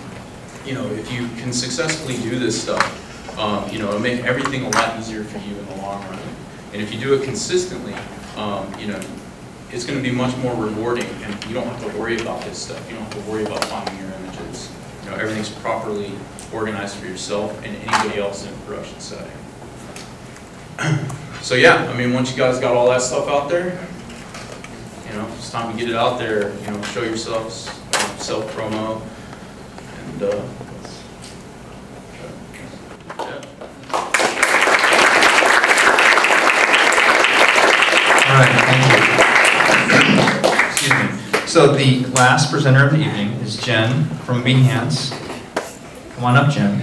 you know, if you can successfully do this stuff, um, you know, it'll make everything a lot easier for you in the long run. And if you do it consistently, um, you know, it's going to be much more rewarding and you don't have to worry about this stuff. You don't have to worry about finding your images. You know, everything's properly organized for yourself and anybody else in a production setting. So yeah, I mean, once you guys got all that stuff out there, you know, it's time to get it out there, you know, show yourselves, self-promo, and uh, All right, thank you. Excuse me. So the last presenter of the evening is Jen from Behance. Come on up, Jen.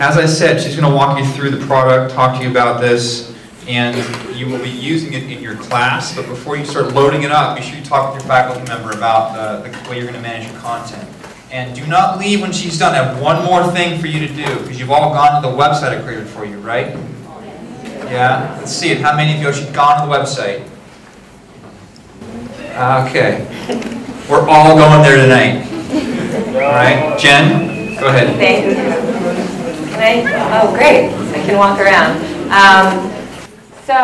As I said, she's going to walk you through the product, talk to you about this, and you will be using it in your class. But before you start loading it up, be sure you talk with your faculty member about uh, the way you're going to manage your content. And do not leave when she's done. I have one more thing for you to do, because you've all gone to the website I created for you, right? Yeah, let's see it. How many of you have gone to the website? Okay. We're all going there tonight. All right, Jen, go ahead. Thank you. Can I? Oh, great. I can walk around. Um, So,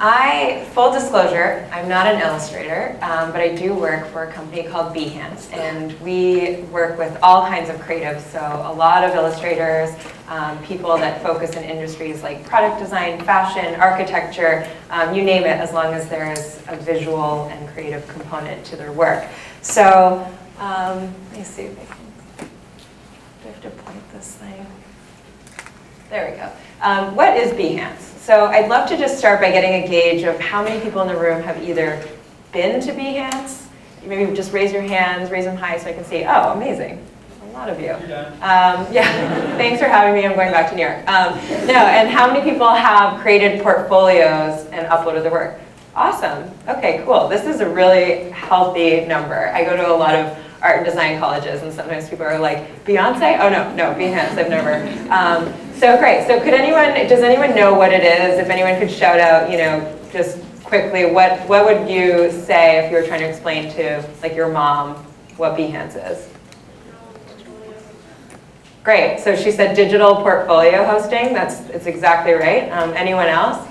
I, full disclosure, I'm not an illustrator, um, but I do work for a company called Behance, and we work with all kinds of creatives, so a lot of illustrators, um, people that focus in industries like product design, fashion, architecture, um, you name it, as long as there's a visual and creative component to their work. So, um, let me see if I can, do I have to point this thing? There we go. Um, what is Behance? So I'd love to just start by getting a gauge of how many people in the room have either been to Behance, maybe just raise your hands, raise them high so I can see, oh, amazing. A lot of you. Um, yeah, thanks for having me. I'm going back to New York. Um, no, and how many people have created portfolios and uploaded their work? Awesome. Okay, cool. This is a really healthy number. I go to a lot of art and design colleges, and sometimes people are like, Beyonce? Oh no, no, Behance, I've never. Um, so great, so could anyone, does anyone know what it is? If anyone could shout out, you know, just quickly, what, what would you say if you were trying to explain to like your mom what Behance is? Great, so she said digital portfolio hosting, that's, it's exactly right. Um, anyone else?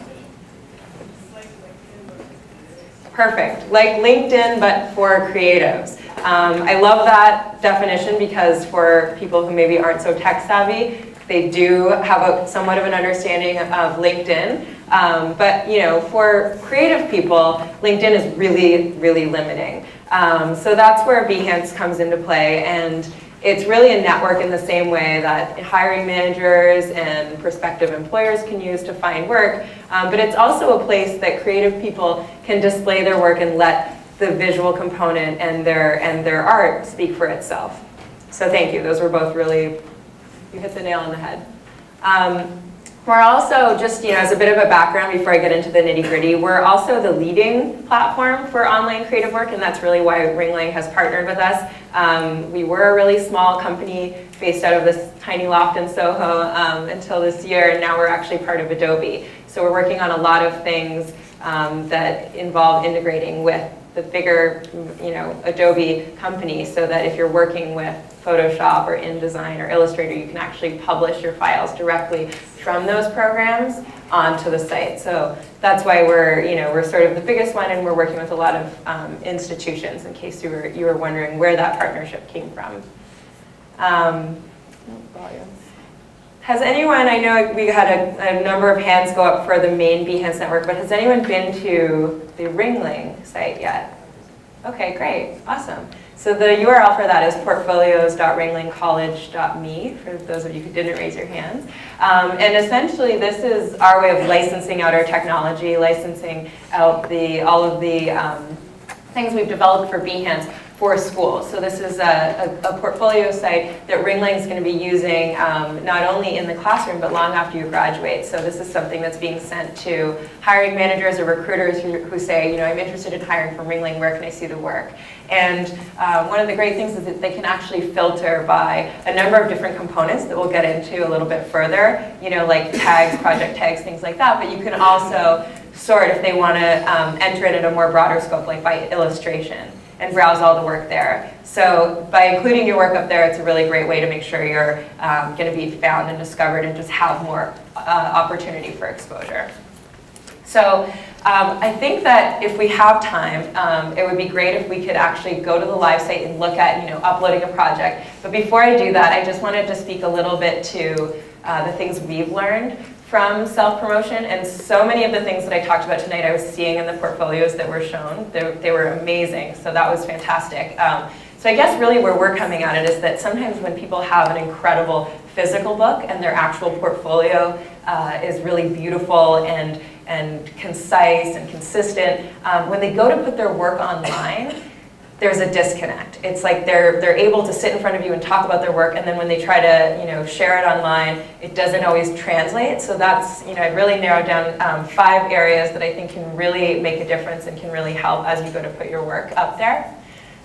Perfect, like LinkedIn, but for creatives. Um, I love that definition because for people who maybe aren't so tech savvy, they do have a, somewhat of an understanding of LinkedIn. Um, but you know, for creative people, LinkedIn is really, really limiting. Um, so that's where Behance comes into play. And it's really a network in the same way that hiring managers and prospective employers can use to find work, um, but it's also a place that creative people can display their work and let the visual component and their, and their art speak for itself. So thank you, those were both really, you hit the nail on the head. Um, we're also, just you know, as a bit of a background before I get into the nitty gritty, we're also the leading platform for online creative work, and that's really why Ringling has partnered with us. Um, we were a really small company based out of this tiny loft in Soho um, until this year, and now we're actually part of Adobe. So we're working on a lot of things um, that involve integrating with the bigger, you know, Adobe company so that if you're working with Photoshop or InDesign or Illustrator, you can actually publish your files directly from those programs onto the site. So that's why we're, you know, we're sort of the biggest one and we're working with a lot of um, institutions in case you were, you were wondering where that partnership came from. Um, volume. Has anyone, I know we had a, a, number of hands go up for the main Behance network, but has anyone been to the Ringling site yet? Okay, great, awesome. So the URL for that is portfolios.ringlingcollege.me, for those of you who didn't raise your hands. Um, and essentially, this is our way of licensing out our technology, licensing out the, all of the um, things we've developed for Behance for schools. So this is a, a, a portfolio site that Ringling is going to be using um, not only in the classroom, but long after you graduate. So this is something that's being sent to hiring managers or recruiters who, who say, you know, I'm interested in hiring from Ringling, where can I see the work? And uh, one of the great things is that they can actually filter by a number of different components that we'll get into a little bit further, you know, like tags, project tags, things like that. But you can also sort if they want to um, enter it in a more broader scope, like by illustration and browse all the work there. So by including your work up there, it's a really great way to make sure you're um, going to be found and discovered and just have more uh, opportunity for exposure. So um, I think that if we have time, um, it would be great if we could actually go to the live site and look at you know, uploading a project. But before I do that, I just wanted to speak a little bit to uh, the things we've learned from self-promotion, and so many of the things that I talked about tonight I was seeing in the portfolios that were shown. They, they were amazing, so that was fantastic. Um, so I guess really where we're coming at it is that sometimes when people have an incredible physical book and their actual portfolio uh, is really beautiful and, and concise and consistent, um, when they go to put their work online, there's a disconnect. It's like they're, they're able to sit in front of you and talk about their work, and then when they try to you know, share it online, it doesn't always translate. So that's, you know, I really narrowed down um, five areas that I think can really make a difference and can really help as you go to put your work up there.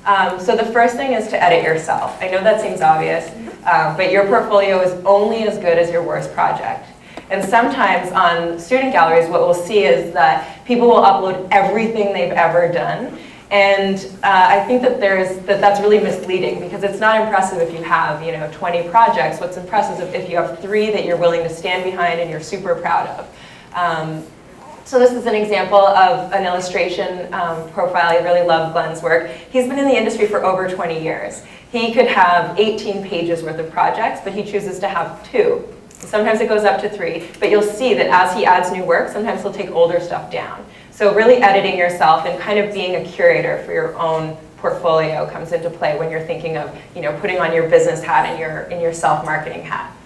Um, so the first thing is to edit yourself. I know that seems obvious, um, but your portfolio is only as good as your worst project. And sometimes on student galleries, what we'll see is that people will upload everything they've ever done, and uh, I think that there's that that's really misleading because it's not impressive if you have you know 20 projects. What's impressive is if you have three that you're willing to stand behind and you're super proud of. Um, So this is an example of an illustration um, profile. I really love Glenn's work. He's been in the industry for over 20 years. He could have 18 pages worth of projects, but he chooses to have two. Sometimes it goes up to three, but you'll see that as he adds new work, sometimes he'll take older stuff down. So really editing yourself and kind of being a curator for your own portfolio comes into play when you're thinking of you know, putting on your business hat and your, in your self-marketing hat.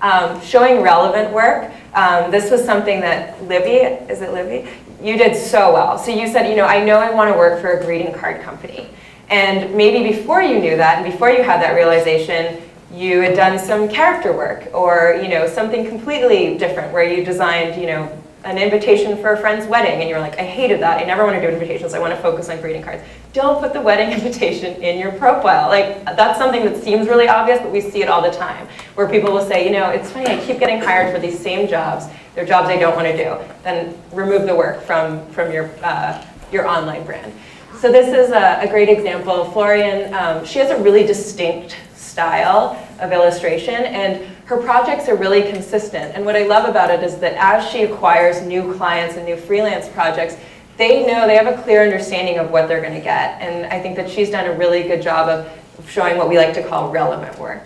Um, showing relevant work. Um, this was something that Libby, is it Libby? You did so well. So you said, you know, I know I want to work for a greeting card company. And maybe before you knew that, and before you had that realization, you had done some character work or you know something completely different where you designed you know an invitation for a friend's wedding and you're like I hated that. I never want to do invitations. I want to focus on greeting cards. Don't put the wedding invitation in your profile. Like that's something that seems really obvious but we see it all the time where people will say you know it's funny I keep getting hired for these same jobs. They're jobs I don't want to do. Then remove the work from from your uh, your online brand. So this is a, a great example. Florian um, she has a really distinct style of illustration and her projects are really consistent. And what I love about it is that as she acquires new clients and new freelance projects, they know, they have a clear understanding of what they're going to get. And I think that she's done a really good job of showing what we like to call relevant work.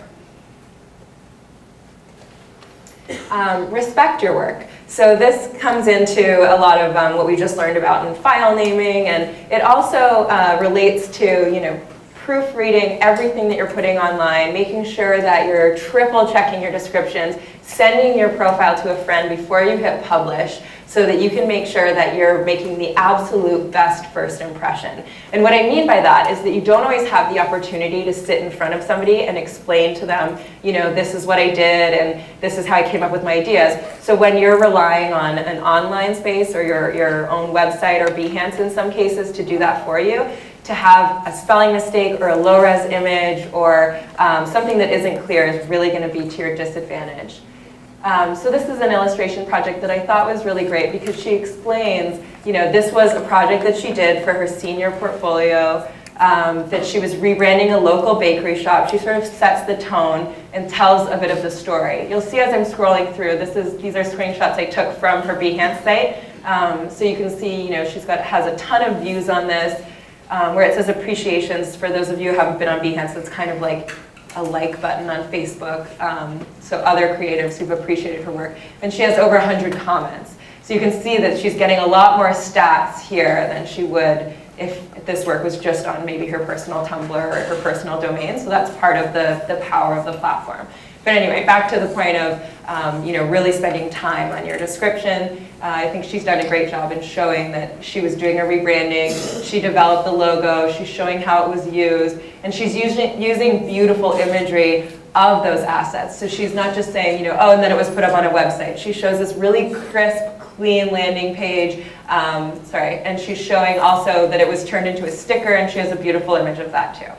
Um, respect your work. So this comes into a lot of um, what we just learned about in file naming, and it also uh, relates to, you know, proofreading everything that you're putting online, making sure that you're triple checking your descriptions, sending your profile to a friend before you hit publish so that you can make sure that you're making the absolute best first impression. And what I mean by that is that you don't always have the opportunity to sit in front of somebody and explain to them, you know, this is what I did and this is how I came up with my ideas. So when you're relying on an online space or your, your own website or Behance in some cases to do that for you, to have a spelling mistake or a low-res image or um, something that isn't clear is really going to be to your disadvantage. Um, so this is an illustration project that I thought was really great because she explains, you know, this was a project that she did for her senior portfolio, um, that she was rebranding a local bakery shop. She sort of sets the tone and tells a bit of the story. You'll see as I'm scrolling through, this is, these are screenshots I took from her Behance site. Um, so you can see, you know, she's got, has a ton of views on this um, where it says appreciations. For those of you who haven't been on Behance, it's kind of like a like button on Facebook. Um, so other creatives who've appreciated her work. And she has over 100 comments. So you can see that she's getting a lot more stats here than she would if this work was just on maybe her personal Tumblr or her personal domain. So that's part of the, the power of the platform. But anyway, back to the point of um, you know, really spending time on your description. Uh, I think she's done a great job in showing that she was doing a rebranding, she developed the logo, she's showing how it was used, and she's using, using beautiful imagery of those assets. So she's not just saying, you know, oh, and then it was put up on a website. She shows this really crisp, clean landing page, um, sorry, and she's showing also that it was turned into a sticker, and she has a beautiful image of that too.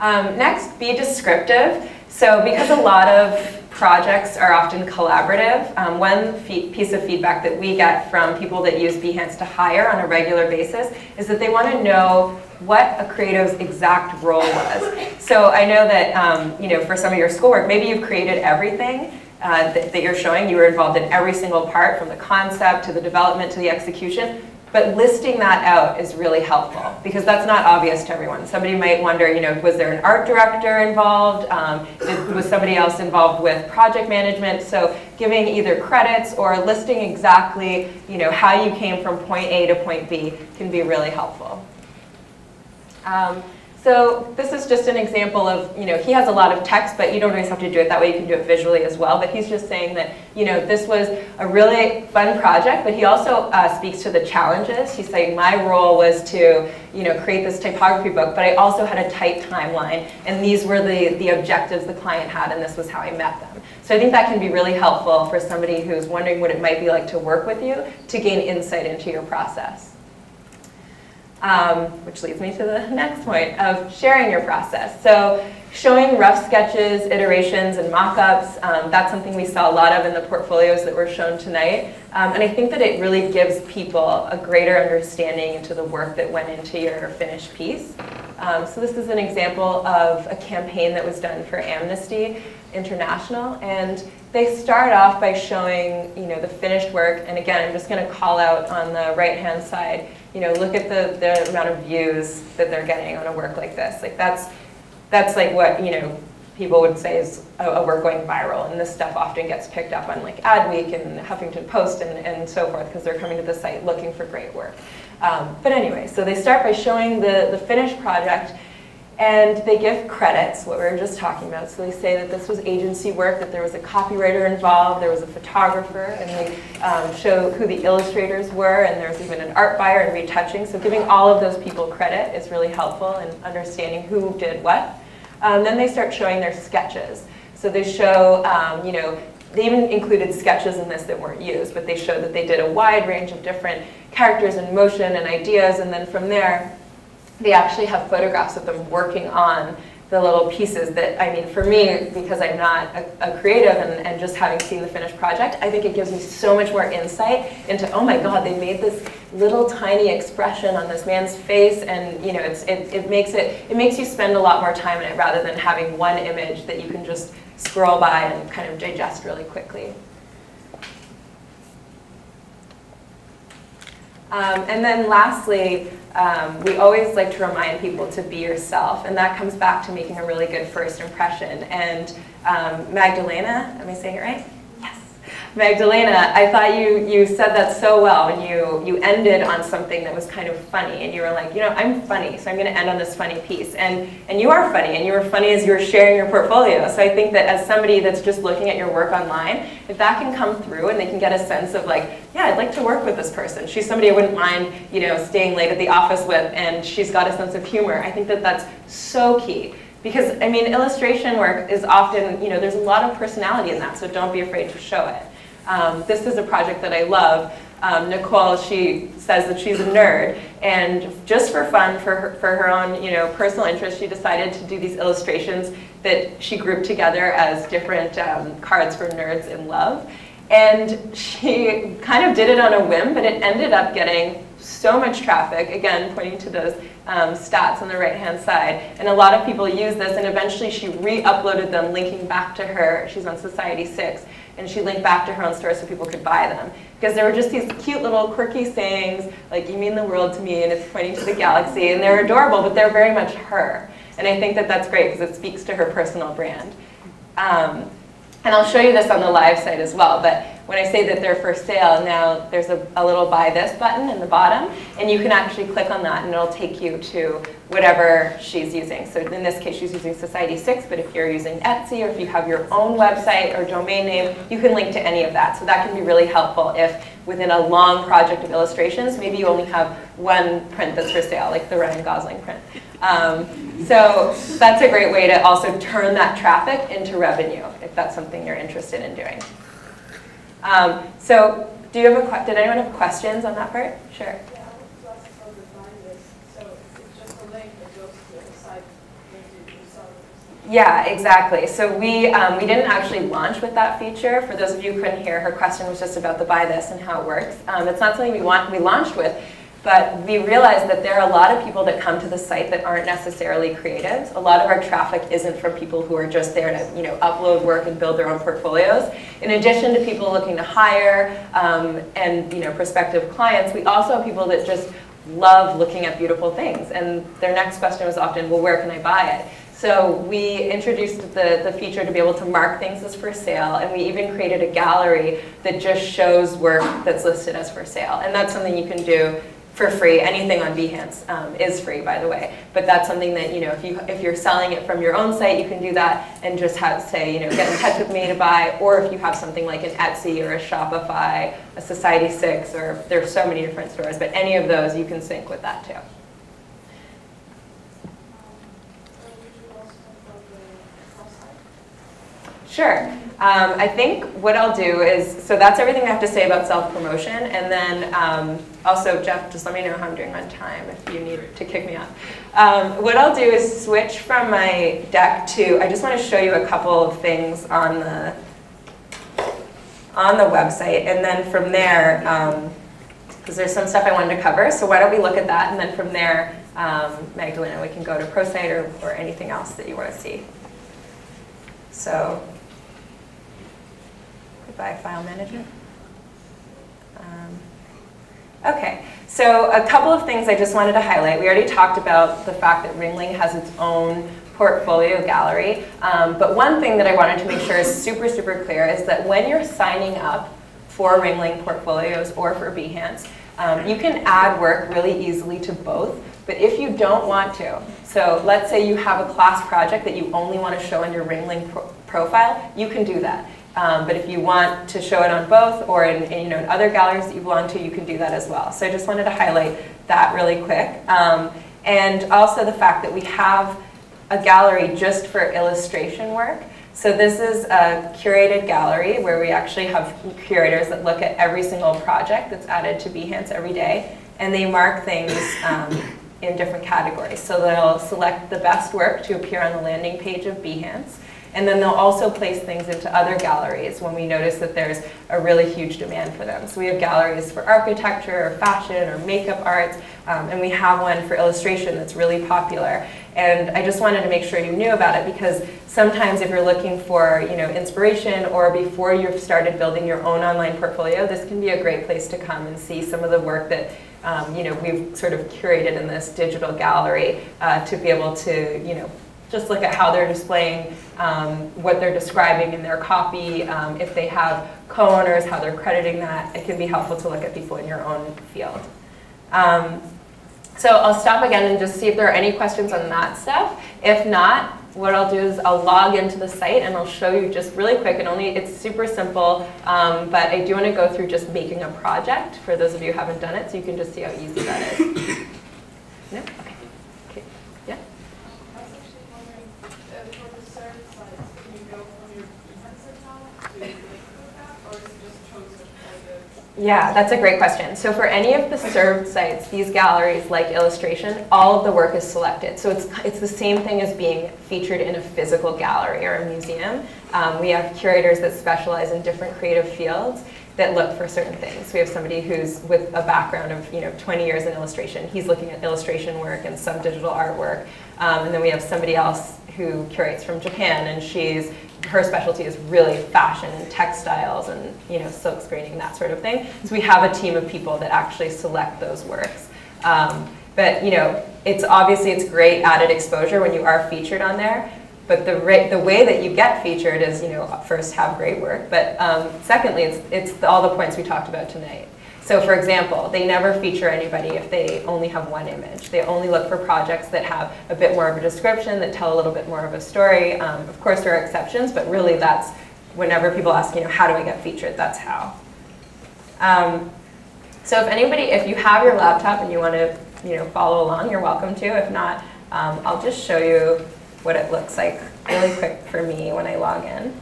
Um, next, be descriptive. So because a lot of projects are often collaborative, um, one piece of feedback that we get from people that use Behance to hire on a regular basis is that they want to know what a creative's exact role was. So I know that um, you know for some of your schoolwork, maybe you've created everything, uh, that, that, you're showing. You were involved in every single part, from the concept to the development to the execution. But listing that out is really helpful because that's not obvious to everyone. Somebody might wonder, you know, was there an art director involved? Um, did, was somebody else involved with project management? So giving either credits or listing exactly, you know, how you came from point A to point B can be really helpful. Um, so this is just an example of, you know, he has a lot of text, but you don't always have to do it that way. You can do it visually as well. But he's just saying that, you know, this was a really fun project, but he also uh, speaks to the challenges. He's saying my role was to, you know, create this typography book, but I also had a tight timeline, and these were the, the objectives the client had, and this was how I met them. So I think that can be really helpful for somebody who's wondering what it might be like to work with you to gain insight into your process. Um, which leads me to the next point of sharing your process. So showing rough sketches, iterations, and mock-ups, um, that's something we saw a lot of in the portfolios that were shown tonight. Um, and I think that it really gives people a greater understanding into the work that went into your finished piece. Um, so this is an example of a campaign that was done for Amnesty International. And they start off by showing, you know, the finished work. And again, I'm just going to call out on the right-hand side, you know, look at the, the amount of views that they're getting on a work like this. Like that's, that's like what, you know, people would say is a, a work going viral. And this stuff often gets picked up on like Adweek and Huffington Post and, and so forth because they're coming to the site looking for great work. Um, but anyway, so they start by showing the, the finished project and they give credits, what we were just talking about. So they say that this was agency work, that there was a copywriter involved, there was a photographer, and they um, show who the illustrators were, and there's even an art buyer and retouching. So giving all of those people credit is really helpful in understanding who did what. Um, then they start showing their sketches. So they show, um, you know, they even included sketches in this that weren't used, but they showed that they did a wide range of different characters and motion and ideas, and then from there, they actually have photographs of them working on the little pieces that, I mean, for me, because I'm not a, a, creative and, and just having seen the finished project, I think it gives me so much more insight into, oh my God, they made this little tiny expression on this man's face and, you know, it, it makes it, it makes you spend a lot more time in it rather than having one image that you can just scroll by and kind of digest really quickly. Um, and then lastly, um, we always like to remind people to be yourself, and that comes back to making a really good first impression. And um, Magdalena, am I saying it right? Magdalena, I thought you, you said that so well when you, you ended on something that was kind of funny and you were like, you know, I'm funny, so I'm going to end on this funny piece. And, and you are funny, and you were funny as you were sharing your portfolio. So I think that as somebody that's just looking at your work online, if that can come through and they can get a sense of like, yeah, I'd like to work with this person. She's somebody I wouldn't mind, you know, staying late at the office with, and she's got a sense of humor. I think that that's so key. Because, I mean, illustration work is often, you know, there's a lot of personality in that, so don't be afraid to show it. Um, this is a project that I love. Um, Nicole, she says that she's a nerd, and just for fun, for her, for her own you know, personal interest, she decided to do these illustrations that she grouped together as different um, cards for nerds in love. And she kind of did it on a whim, but it ended up getting so much traffic, again, pointing to those um, stats on the right-hand side. And a lot of people use this, and eventually she re-uploaded them, linking back to her. She's on Society 6 and she linked back to her own store so people could buy them. Because there were just these cute little quirky sayings, like, you mean the world to me, and it's pointing to the galaxy, and they're adorable, but they're very much her. And I think that that's great because it speaks to her personal brand. Um, and I'll show you this on the live site as well, but when I say that they're for sale, now there's a, a, little buy this button in the bottom, and you can actually click on that and it'll take you to whatever she's using. So in this case, she's using Society 6, but if you're using Etsy or if you have your own website or domain name, you can link to any of that. So that can be really helpful if within a long project of illustrations, maybe you only have one print that's for sale, like the Ryan Gosling print. Um, so that's a great way to also turn that traffic into revenue, if that's something you're interested in doing. Um, so do you have a, did anyone have questions on that part? Sure. Yeah, exactly. So we, um, we didn't actually launch with that feature. For those of you who couldn't hear, her question was just about the buy this and how it works. Um, it's not something we, want, we launched with, but we realized that there are a lot of people that come to the site that aren't necessarily creatives. A lot of our traffic isn't from people who are just there to you know, upload work and build their own portfolios. In addition to people looking to hire um, and you know, prospective clients, we also have people that just love looking at beautiful things. And their next question was often, well, where can I buy it? So we introduced the, the feature to be able to mark things as for sale, and we even created a gallery that just shows work that's listed as for sale. And that's something you can do for free. Anything on Behance um, is free, by the way. But that's something that, you know, if, you, if you're selling it from your own site, you can do that and just have, say, you know, get in touch with me to buy. Or if you have something like an Etsy or a Shopify, a Society 6, or there's so many different stores. But any of those, you can sync with that too. Sure. Um, I think what I'll do is, so that's everything I have to say about self-promotion. And then um, also, Jeff, just let me know how I'm doing on time if you need to kick me off. Um, what I'll do is switch from my deck to, I just want to show you a couple of things on the, on the website. And then from there, because there's some stuff I wanted to cover, so why don't we look at that, and then from there, um, Magdalena, we can go to ProSite or, or anything else that you want to see. So, goodbye file management. Okay, so a couple of things I just wanted to highlight. We already talked about the fact that Ringling has its own portfolio gallery, um, but one thing that I wanted to make sure is super, super clear is that when you're signing up for Ringling portfolios or for Behance, um, you can add work really easily to both, but if you don't want to, so let's say you have a class project that you only want to show in your Ringling pro profile, you can do that. Um, but if you want to show it on both or in, in, you know, in other galleries that you belong to, you can do that as well. So I just wanted to highlight that really quick. Um, and also the fact that we have a gallery just for illustration work. So this is a curated gallery where we actually have curators that look at every single project that's added to Behance every day, and they mark things um, in different categories. So they'll select the best work to appear on the landing page of Behance, and then they'll also place things into other galleries when we notice that there's a really huge demand for them. So we have galleries for architecture or fashion or makeup arts, um, and we have one for illustration that's really popular. And I just wanted to make sure you knew about it because sometimes if you're looking for you know, inspiration or before you've started building your own online portfolio, this can be a great place to come and see some of the work that um, you know, we've sort of curated in this digital gallery uh, to be able to you know, just look at how they're displaying um, what they're describing in their copy. Um, if they have co-owners, how they're crediting that. It can be helpful to look at people in your own field. Um, so I'll stop again and just see if there are any questions on that stuff. If not, what I'll do is I'll log into the site and I'll show you just really quick and only it's super simple um, but I do want to go through just making a project for those of you who haven't done it so you can just see how easy that is. No? Okay. okay. Yeah? Yeah, that's a great question. So for any of the served sites, these galleries like illustration, all of the work is selected. So it's, it's the same thing as being featured in a physical gallery or a museum. Um, we have curators that specialize in different creative fields that look for certain things. We have somebody who's with a background of you know 20 years in illustration. He's looking at illustration work and some digital artwork. Um, and then we have somebody else who curates from Japan, and she's her specialty is really fashion and textiles and you know silk screening that sort of thing. So we have a team of people that actually select those works. Um, but you know, it's obviously it's great added exposure when you are featured on there. But the the way that you get featured is you know first have great work, but um, secondly it's it's the, all the points we talked about tonight. So for example, they never feature anybody if they only have one image. They only look for projects that have a bit more of a description, that tell a little bit more of a story. Um, of course, there are exceptions, but really that's whenever people ask, you know, how do I get featured, that's how. Um, so if anybody, if you have your laptop and you want to, you know, follow along, you're welcome to. If not, um, I'll just show you what it looks like really quick for me when I log in.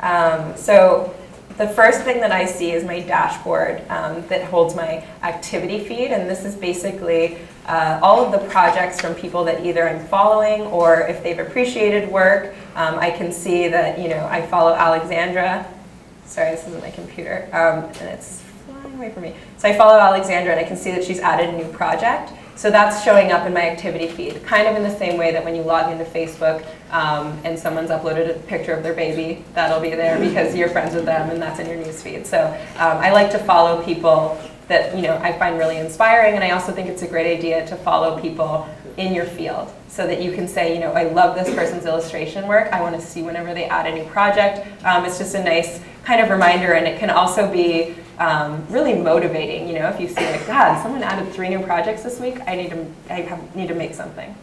Um, so the first thing that I see is my dashboard um, that holds my activity feed, and this is basically uh, all of the projects from people that either I'm following or if they've appreciated work. Um, I can see that, you know, I follow Alexandra. Sorry, this isn't my computer, um, and it's flying away from me. So I follow Alexandra, and I can see that she's added a new project. So that's showing up in my activity feed, kind of in the same way that when you log into Facebook um, and someone's uploaded a picture of their baby, that'll be there because you're friends with them and that's in your newsfeed. So um, I like to follow people that you know I find really inspiring, and I also think it's a great idea to follow people in your field so that you can say, you know, I love this person's illustration work. I want to see whenever they add a new project. Um, it's just a nice kind of reminder, and it can also be um, really motivating. You know, if you see like, God, someone added three new projects this week, I need to, I have, need to make something.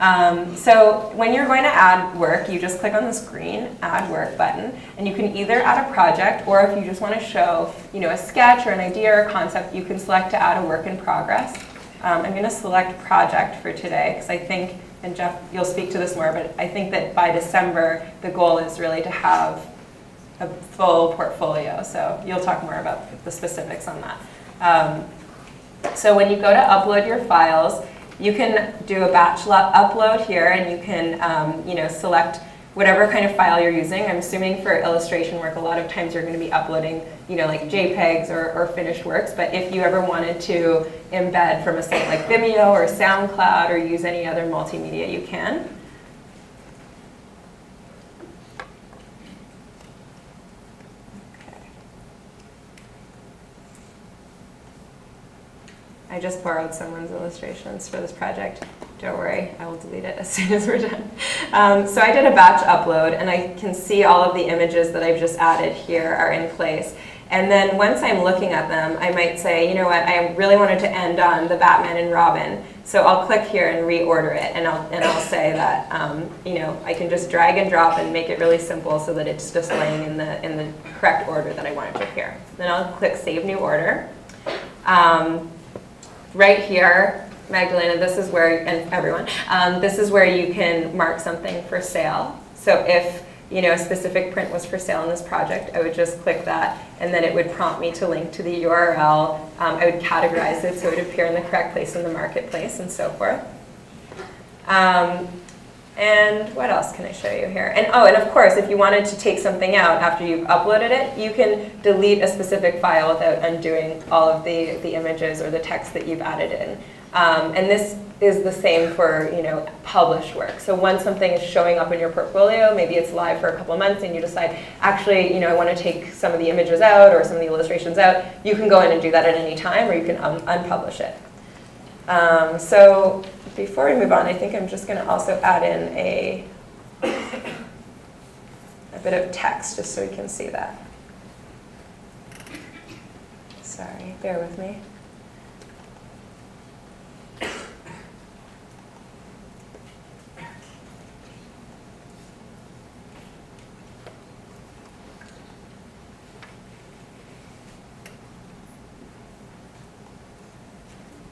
Um, so when you're going to add work, you just click on this green Add Work button, and you can either add a project, or if you just want to show, you know, a sketch or an idea or a concept, you can select to add a work in progress. Um, I'm going to select project for today because I think, and Jeff, you'll speak to this more, but I think that by December, the goal is really to have a full portfolio. So you'll talk more about the specifics on that. Um, so when you go to upload your files, you can do a batch upload here and you can um, you know, select whatever kind of file you're using. I'm assuming for illustration work, a lot of times you're going to be uploading, you know, like JPEGs or, or finished works. But if you ever wanted to embed from a site like Vimeo or SoundCloud or use any other multimedia, you can. I just borrowed someone's illustrations for this project. Don't worry, I will delete it as soon as we're done. Um, so I did a batch upload, and I can see all of the images that I've just added here are in place. And then once I'm looking at them, I might say, you know what, I really wanted to end on the Batman and Robin. So I'll click here and reorder it, and I'll, and I'll say that, um, you know, I can just drag and drop and make it really simple so that it's displaying in the, in the correct order that I want it to appear. Then I'll click Save New Order. Um, right here, Magdalena, this is where, and everyone, um, this is where you can mark something for sale. So if you know, a specific print was for sale in this project, I would just click that, and then it would prompt me to link to the URL. Um, I would categorize it so it would appear in the correct place in the marketplace and so forth. Um, and what else can I show you here? And oh, and of course, if you wanted to take something out after you've uploaded it, you can delete a specific file without undoing all of the, the images or the text that you've added in. Um, and this is the same for you know published work. So once something is showing up in your portfolio, maybe it's live for a couple months, and you decide, actually, you know, I want to take some of the images out or some of the illustrations out. You can go in and do that at any time, or you can un unpublish it. Um, so before we move on, I think I'm just going to also add in a, a bit of text just so we can see that. Sorry, bear with me.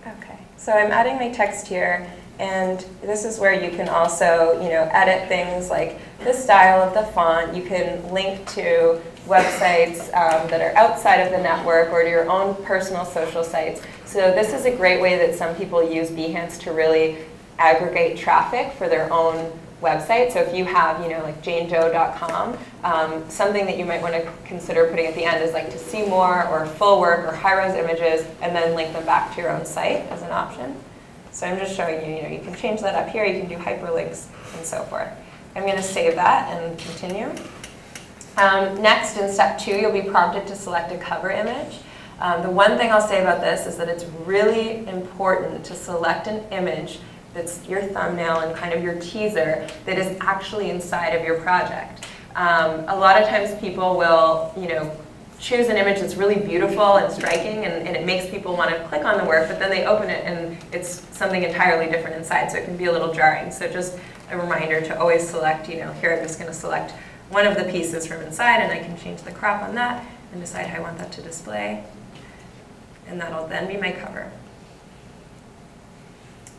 Okay, so I'm adding my text here, and this is where you can also, you know, edit things like the style of the font. You can link to websites um, that are outside of the network or to your own personal social sites. So this is a great way that some people use Behance to really aggregate traffic for their own website. So if you have, you know, like janedoe.com, um, something that you might want to consider putting at the end is like to see more or full work or high-res images and then link them back to your own site as an option. So I'm just showing you, you know, you can change that up here, you can do hyperlinks and so forth. I'm going to save that and continue. Um, next, in step two, you'll be prompted to select a cover image. Um, the one thing I'll say about this is that it's really important to select an image that's your thumbnail and kind of your teaser that is actually inside of your project. Um, a lot of times people will, you know, choose an image that's really beautiful and striking and, and, it makes people want to click on the work, but then they open it and it's something entirely different inside, so it can be a little jarring. So just a reminder to always select, you know, here I'm just going to select one of the pieces from inside and I can change the crop on that and decide how I want that to display. And that'll then be my cover.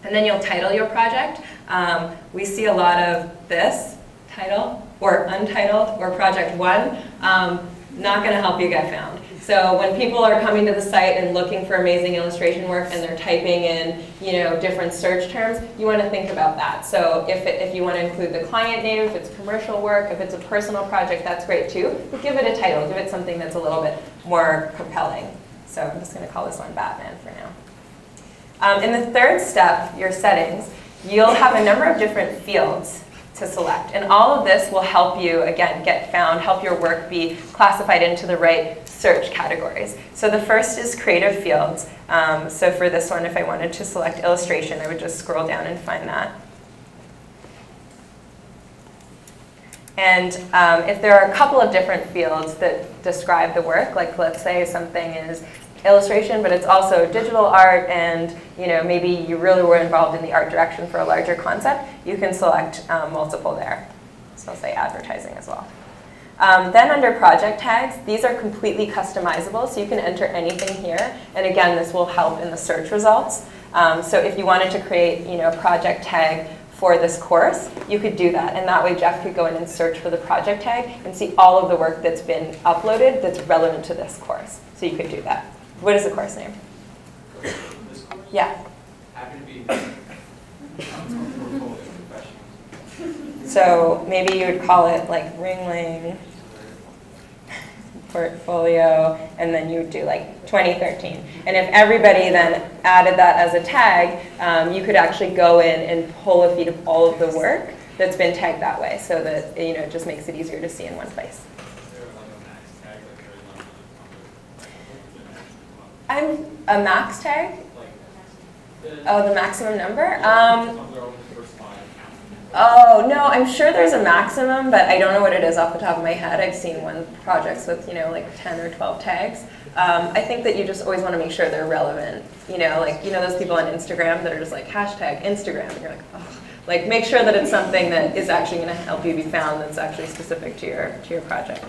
And then you'll title your project. Um, we see a lot of this, title, or untitled, or project one. Um, not going to help you get found. So when people are coming to the site and looking for amazing illustration work and they're typing in, you know, different search terms, you want to think about that. So if, it, if you want to include the client name, if it's commercial work, if it's a personal project, that's great too. But give it a title, give it something that's a little bit more compelling. So I'm just going to call this one Batman for now. Um, in the third step, your settings, you'll have a number of different fields to select. And all of this will help you, again, get found, help your work be classified into the right search categories. So the first is creative fields. Um, so for this one, if I wanted to select illustration, I would just scroll down and find that. And um, if there are a couple of different fields that describe the work, like let's say something is illustration, but it's also digital art and you know maybe you really were involved in the art direction for a larger concept, you can select um, multiple there. So I'll say advertising as well. Um, then under project tags, these are completely customizable, so you can enter anything here. And again, this will help in the search results. Um, so if you wanted to create you know, a project tag for this course, you could do that. And that way Jeff could go in and search for the project tag and see all of the work that's been uploaded that's relevant to this course. So you could do that. What is the course name? Course? Yeah. Happy to be So maybe you would call it like Ringling portfolio, and then you would do like 2013. And if everybody then added that as a tag, um, you could actually go in and pull a feed of all of the work that's been tagged that way, so that you know it just makes it easier to see in one place. I'm a max tag. Oh, the maximum number. Um, Oh, no, I'm sure there's a maximum, but I don't know what it is off the top of my head. I've seen one projects with, you know, like 10 or 12 tags. Um, I think that you just always want to make sure they're relevant. You know, like, you know those people on Instagram that are just like, hashtag Instagram, and you're like, oh. Like, make sure that it's something that is actually going to help you be found that's actually specific to your, to your project.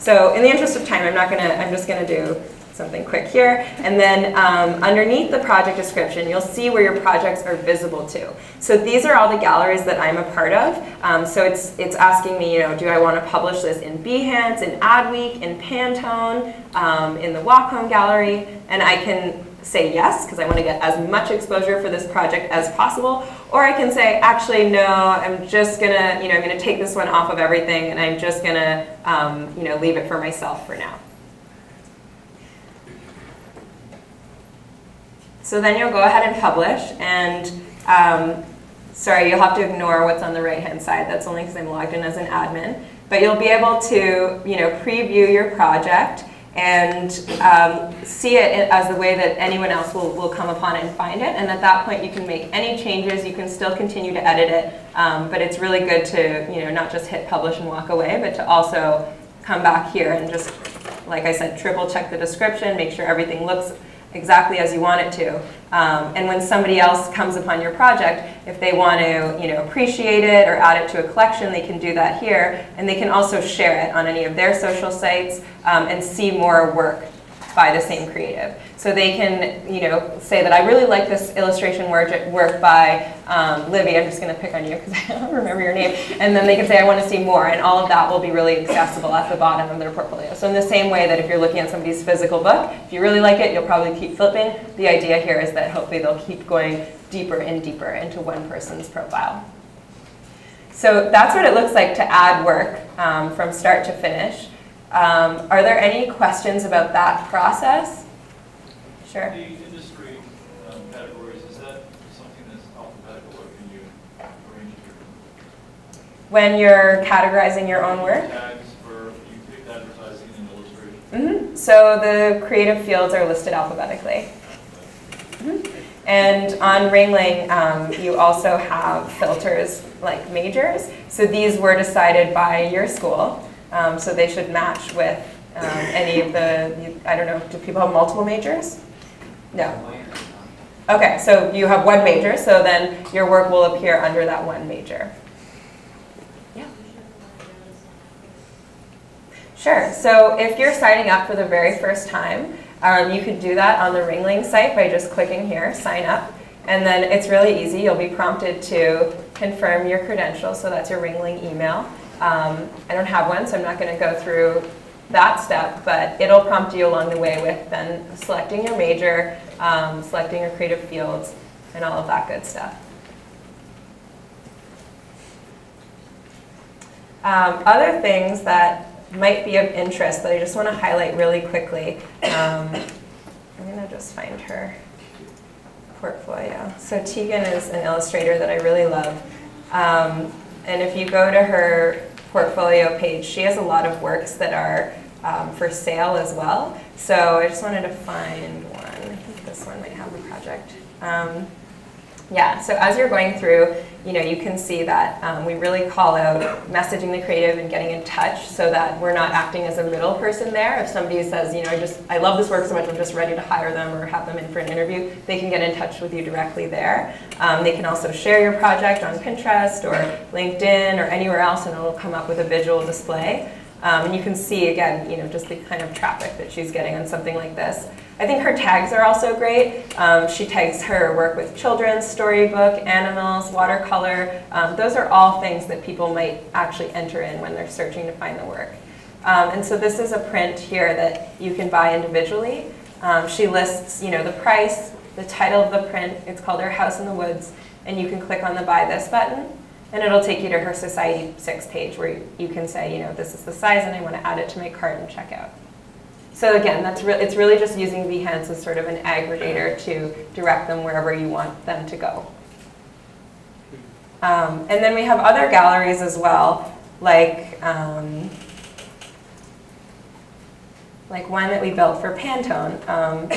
So in the interest of time, I'm not going to, I'm just going to do something quick here. And then um, underneath the project description, you'll see where your projects are visible to. So these are all the galleries that I'm a part of. Um, so it's, it's asking me, you know, do I want to publish this in Behance, in Adweek, in Pantone, um, in the Wacom Gallery? And I can say yes, because I want to get as much exposure for this project as possible. Or I can say, actually, no, I'm just going to, you know, I'm going to take this one off of everything and I'm just going to, um, you know, leave it for myself for now. So then you'll go ahead and publish, and um, sorry, you'll have to ignore what's on the right-hand side. That's only because I'm logged in as an admin. But you'll be able to, you know, preview your project and um, see it as the way that anyone else will, will come upon and find it. And at that point, you can make any changes. You can still continue to edit it. Um, but it's really good to, you know, not just hit publish and walk away, but to also come back here and just, like I said, triple check the description, make sure everything looks exactly as you want it to. Um, and when somebody else comes upon your project, if they want to you know, appreciate it or add it to a collection, they can do that here. And they can also share it on any of their social sites um, and see more work by the same creative. So they can, you know, say that I really like this illustration work, by um, Livy. I'm just going to pick on you because I don't remember your name. And then they can say I want to see more, and all of that will be really accessible at the bottom of their portfolio. So in the same way that if you're looking at somebody's physical book, if you really like it, you'll probably keep flipping. The idea here is that hopefully they'll keep going deeper and deeper into one person's profile. So that's what it looks like to add work um, from start to finish. Um, are there any questions about that process? Sure. The industry um, categories, is that something that's alphabetical or can you arrange it? When you're categorizing your own work? Tags for you picked advertising and illustration. Mm -hmm. So the creative fields are listed alphabetically. Mm -hmm. And on Ringling, um, you also have filters like majors. So these were decided by your school. Um, so they should match with um, any of the, I don't know, do people have multiple majors? No. Okay, so you have one major, so then your work will appear under that one major. Yeah. Sure, so if you're signing up for the very first time, um, you could do that on the Ringling site by just clicking here, sign up. And then it's really easy. You'll be prompted to confirm your credentials, so that's your Ringling email. Um, I don't have one, so I'm not going to go through that step, but it'll prompt you along the way with then selecting your major, um, selecting your creative fields, and all of that good stuff. Um, other things that might be of interest that I just want to highlight really quickly. Um, I'm going to just find her portfolio. So Tegan is an illustrator that I really love. Um, and if you go to her portfolio page, she has a lot of works that are um, for sale as well. So I just wanted to find this one might have a project. Um, yeah, so as you're going through, you know, you can see that um, we really call out messaging the creative and getting in touch so that we're not acting as a middle person there. If somebody says, you know, I just, I love this work so much, I'm just ready to hire them or have them in for an interview, they can get in touch with you directly there. Um, they can also share your project on Pinterest or LinkedIn or anywhere else and it'll come up with a visual display. Um, and you can see, again, you know, just the kind of traffic that she's getting on something like this. I think her tags are also great. Um, she tags her work with children, storybook, animals, watercolor. Um, those are all things that people might actually enter in when they're searching to find the work. Um, and so this is a print here that you can buy individually. Um, she lists, you know, the price, the title of the print. It's called Her House in the Woods. And you can click on the Buy This button. And it'll take you to her Society 6 page where you can say, you know, this is the size and I want to add it to my cart and check out. So again, that's re it's really just using Behance as sort of an aggregator to direct them wherever you want them to go. Um, and then we have other galleries as well, like um, like one that we built for Pantone. Um,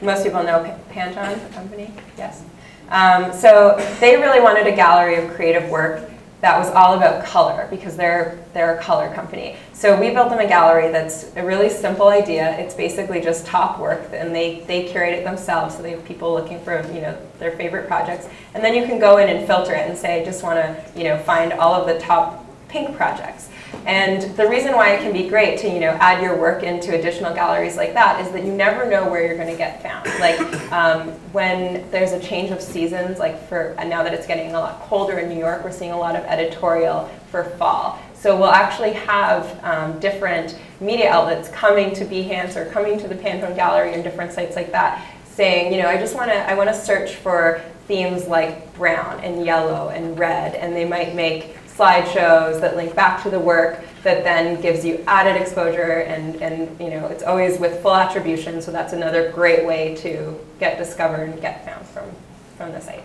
most people know Pantone, the company, yes. Um, so they really wanted a gallery of creative work that was all about color because they're, they're a color company. So we built them a gallery that's a really simple idea. It's basically just top work and they, they curate it themselves so they have people looking for you know, their favorite projects. And then you can go in and filter it and say, I just want to you know, find all of the top pink projects. And the reason why it can be great to you know add your work into additional galleries like that is that you never know where you're going to get found. Like um, when there's a change of seasons, like for now that it's getting a lot colder in New York, we're seeing a lot of editorial for fall. So we'll actually have um, different media outlets coming to Behance or coming to the Pantone Gallery and different sites like that, saying, you know, I just want to I want to search for themes like brown and yellow and red, and they might make slideshows that link back to the work that then gives you added exposure and, and you know, it's always with full attribution, so that's another great way to get discovered and get found from, from the site.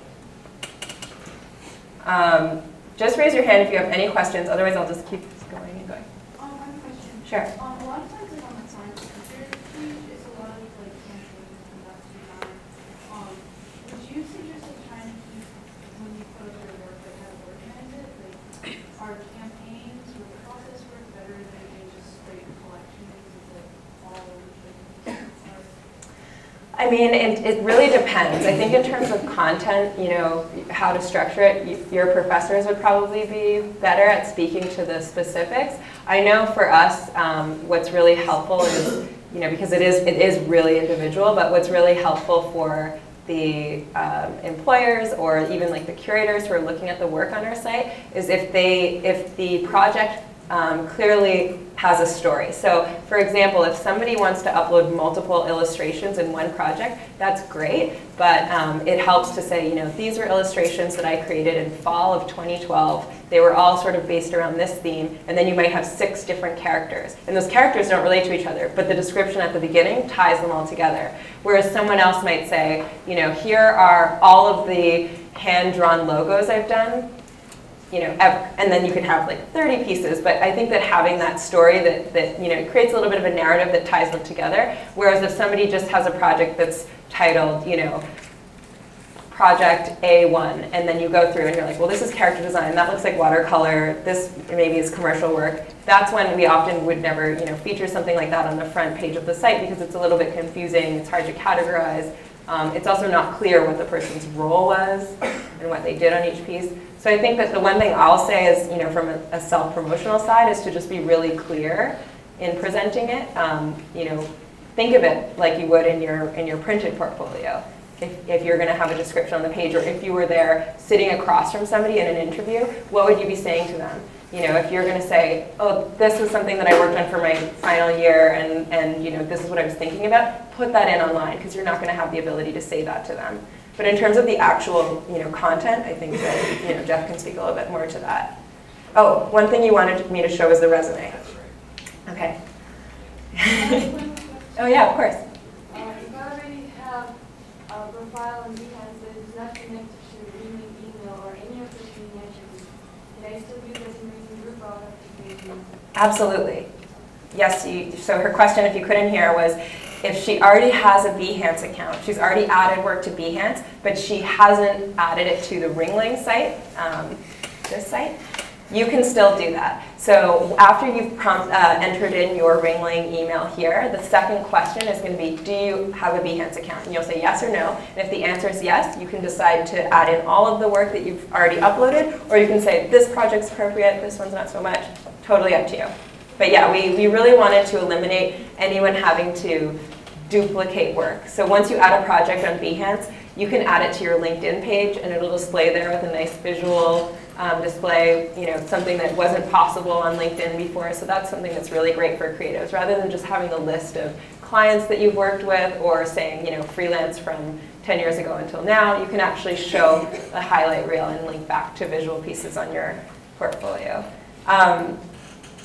Um, just raise your hand if you have any questions, otherwise I'll just keep going and going. Um, one question. Sure. Um, a lot of times like on the science page, it's a lot of like campaigns and stuff to be done. Um, would you suggest like trying to keep when you post your work, like how to organize it? Like, are campaigns or process work better than doing just straight collections? Is it all over the place? I mean, it, it really depends. I think in terms of content, you know, how to structure it, your professors would probably be better at speaking to the specifics. I know for us, um, what's really helpful is, you know, because it is, it is really individual, but what's really helpful for the um, employers or even like the curators who are looking at the work on our site is if they, if the project um, clearly has a story. So for example, if somebody wants to upload multiple illustrations in one project, that's great, but um, it helps to say, you know, these are illustrations that I created in fall of 2012. They were all sort of based around this theme, and then you might have six different characters. And those characters don't relate to each other, but the description at the beginning ties them all together. Whereas someone else might say, you know, here are all of the hand-drawn logos I've done you know, ever. And then you could have like 30 pieces, but I think that having that story that, that, you know, creates a little bit of a narrative that ties them together. Whereas if somebody just has a project that's titled, you know, Project A1, and then you go through and you're like, well, this is character design, that looks like watercolor, this maybe is commercial work. That's when we often would never, you know, feature something like that on the front page of the site because it's a little bit confusing, it's hard to categorize. Um, it's also not clear what the person's role was and what they did on each piece. So I think that the one thing I'll say is, you know, from a, a self-promotional side is to just be really clear in presenting it. Um, you know, think of it like you would in your, in your printed portfolio. If, if you're going to have a description on the page or if you were there sitting across from somebody in an interview, what would you be saying to them? You know, if you're going to say, oh, this was something that I worked on for my final year and, and you know, this is what I was thinking about, put that in online because you're not going to have the ability to say that to them. But in terms of the actual, you know, content, I think that, you know, Jeff can speak a little bit more to that. Oh, one thing you wanted me to show was the resume. Okay. oh yeah, of course. Uh, if I already have a profile on Behance that is not connected to your email, or any of the mentioned, can I still use that in group have to Absolutely. Yes, you, so her question, if you couldn't hear, was if she already has a Behance account, she's already added work to Behance, but she hasn't added it to the Ringling site, um, this site, you can still do that. So after you've prompt, uh, entered in your Ringling email here, the second question is going to be, do you have a Behance account? And you'll say yes or no. And if the answer is yes, you can decide to add in all of the work that you've already uploaded, or you can say this project's appropriate, this one's not so much. Totally up to you. But yeah, we, we really wanted to eliminate anyone having to duplicate work. So once you add a project on Behance, you can add it to your LinkedIn page and it'll display there with a nice visual um, display, you know, something that wasn't possible on LinkedIn before. So that's something that's really great for creatives rather than just having a list of clients that you've worked with or saying, you know, freelance from 10 years ago until now, you can actually show a highlight reel and link back to visual pieces on your portfolio. Um,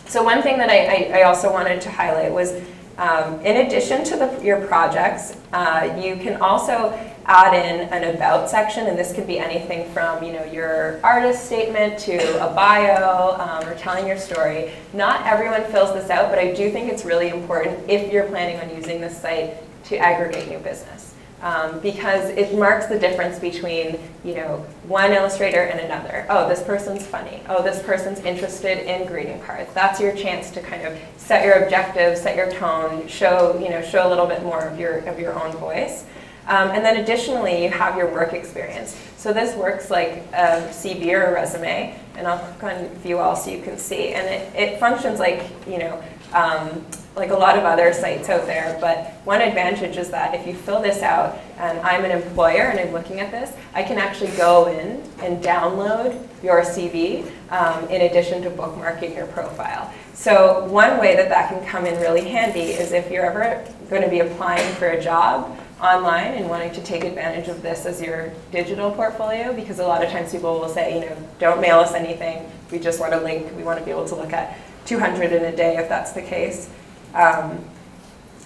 so one thing that I, I, I, also wanted to highlight was um, in addition to the, your projects, uh, you can also add in an about section, and this could be anything from you know your artist statement to a bio um, or telling your story. Not everyone fills this out, but I do think it's really important if you're planning on using this site to aggregate new business. Um, because it marks the difference between you know one illustrator and another. Oh, this person's funny. Oh, this person's interested in greeting cards. That's your chance to kind of set your objectives, set your tone, show you know show a little bit more of your of your own voice. Um, and then additionally, you have your work experience. So this works like a CV or a resume, and I'll click on view all so you can see. And it, it functions like, you know, um, like a lot of other sites out there, but one advantage is that if you fill this out, and I'm an employer and I'm looking at this, I can actually go in and download your CV um, in addition to bookmarking your profile. So one way that that can come in really handy is if you're ever going to be applying for a job, online and wanting to take advantage of this as your digital portfolio because a lot of times people will say, you know, don't mail us anything. We just want a link. We want to be able to look at 200 in a day if that's the case. Um,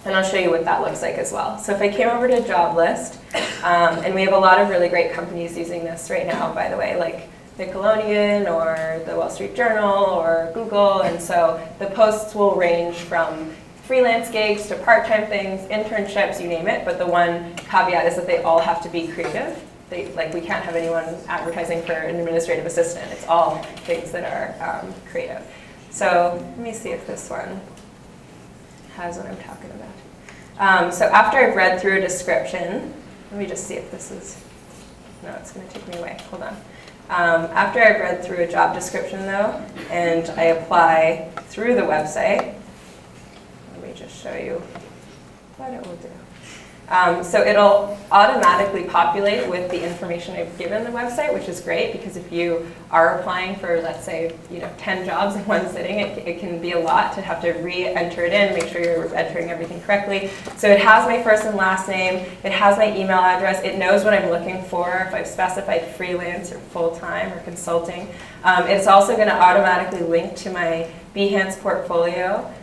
and I'll show you what that looks like as well. So if I came over to job list, um, and we have a lot of really great companies using this right now, by the way, like Nickelodeon or the Wall Street Journal or Google. And so the posts will range from freelance gigs to part-time things, internships, you name it, but the one caveat is that they all have to be creative. They, like we can't have anyone advertising for an administrative assistant. It's all things that are um, creative. So let me see if this one has what I'm talking about. Um, so after I've read through a description, let me just see if this is, no, it's going to take me away. Hold on. Um, after I've read through a job description though, and I apply through the website, let me just show you what it will do. Um, so it'll automatically populate with the information I've given the website, which is great because if you are applying for, let's say, you know, 10 jobs in one sitting, it, it can be a lot to have to re-enter it in, make sure you're entering everything correctly. So it has my first and last name, it has my email address, it knows what I'm looking for, if I've specified freelance or full-time or consulting. Um, it's also going to automatically link to my Behance portfolio.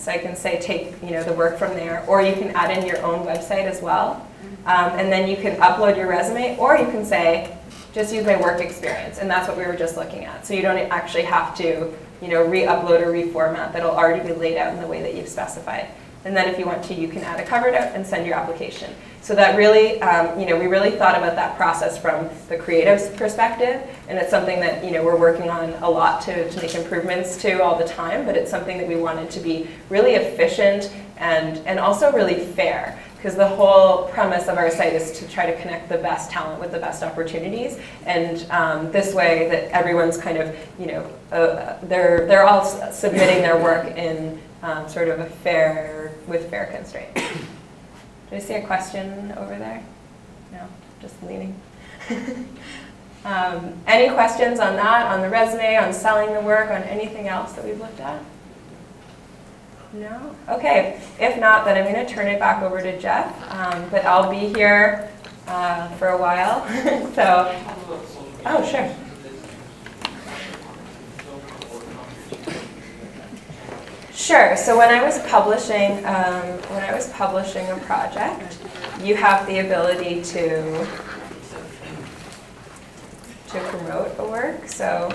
So I can say take you know the work from there, or you can add in your own website as well. Um, and then you can upload your resume, or you can say, just use my work experience. And that's what we were just looking at. So you don't actually have to you know, re-upload or reformat. That'll already be laid out in the way that you've specified. And then if you want to, you can add a cover note and send your application. So that really, um, you know, we really thought about that process from the creative's perspective, and it's something that, you know, we're working on a lot to, to make improvements to all the time, but it's something that we wanted to be really efficient and, and also really fair. Because the whole premise of our site is to try to connect the best talent with the best opportunities, and um, this way that everyone's kind of, you know, uh, they're they're all submitting their work in um, sort of a fair with fair constraint. Do I see a question over there? No, just leaning. um, any questions on that, on the resume, on selling the work, on anything else that we've looked at? No? Okay. If not, then I'm going to turn it back over to Jeff. Um, but I'll be here uh, for a while. so, oh, sure. Sure. So when I was publishing, um, when I was publishing a project, you have the ability to to promote a work. So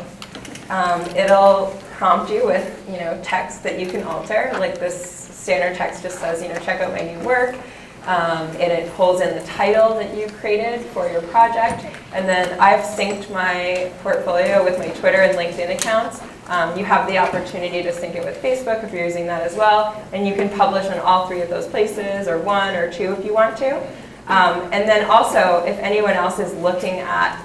um, it'll prompt you with, you know, text that you can alter. Like this standard text just says, you know, check out my new work. Um, and it pulls in the title that you created for your project. And then I've synced my portfolio with my Twitter and LinkedIn accounts. Um, you have the opportunity to sync it with Facebook if you're using that as well. And you can publish on all three of those places, or one or two if you want to. Um, and then also, if anyone else is looking at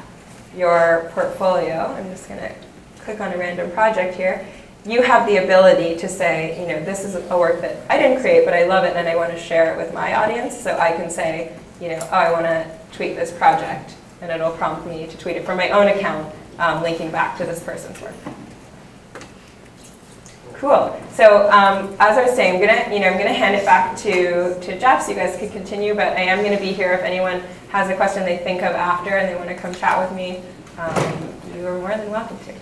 your portfolio, I'm just going to click on a random project here, you have the ability to say, you know, this is a work that I didn't create, but I love it and I want to share it with my audience. So I can say, you know, oh, I want to tweet this project. And it'll prompt me to tweet it from my own account, um, linking back to this person's work. Cool. So um, as I was saying, I'm gonna, you know, I'm gonna hand it back to, to Jeff so you guys can continue, but I am gonna be here if anyone has a question they think of after and they wanna come chat with me. Um, you are more than welcome to.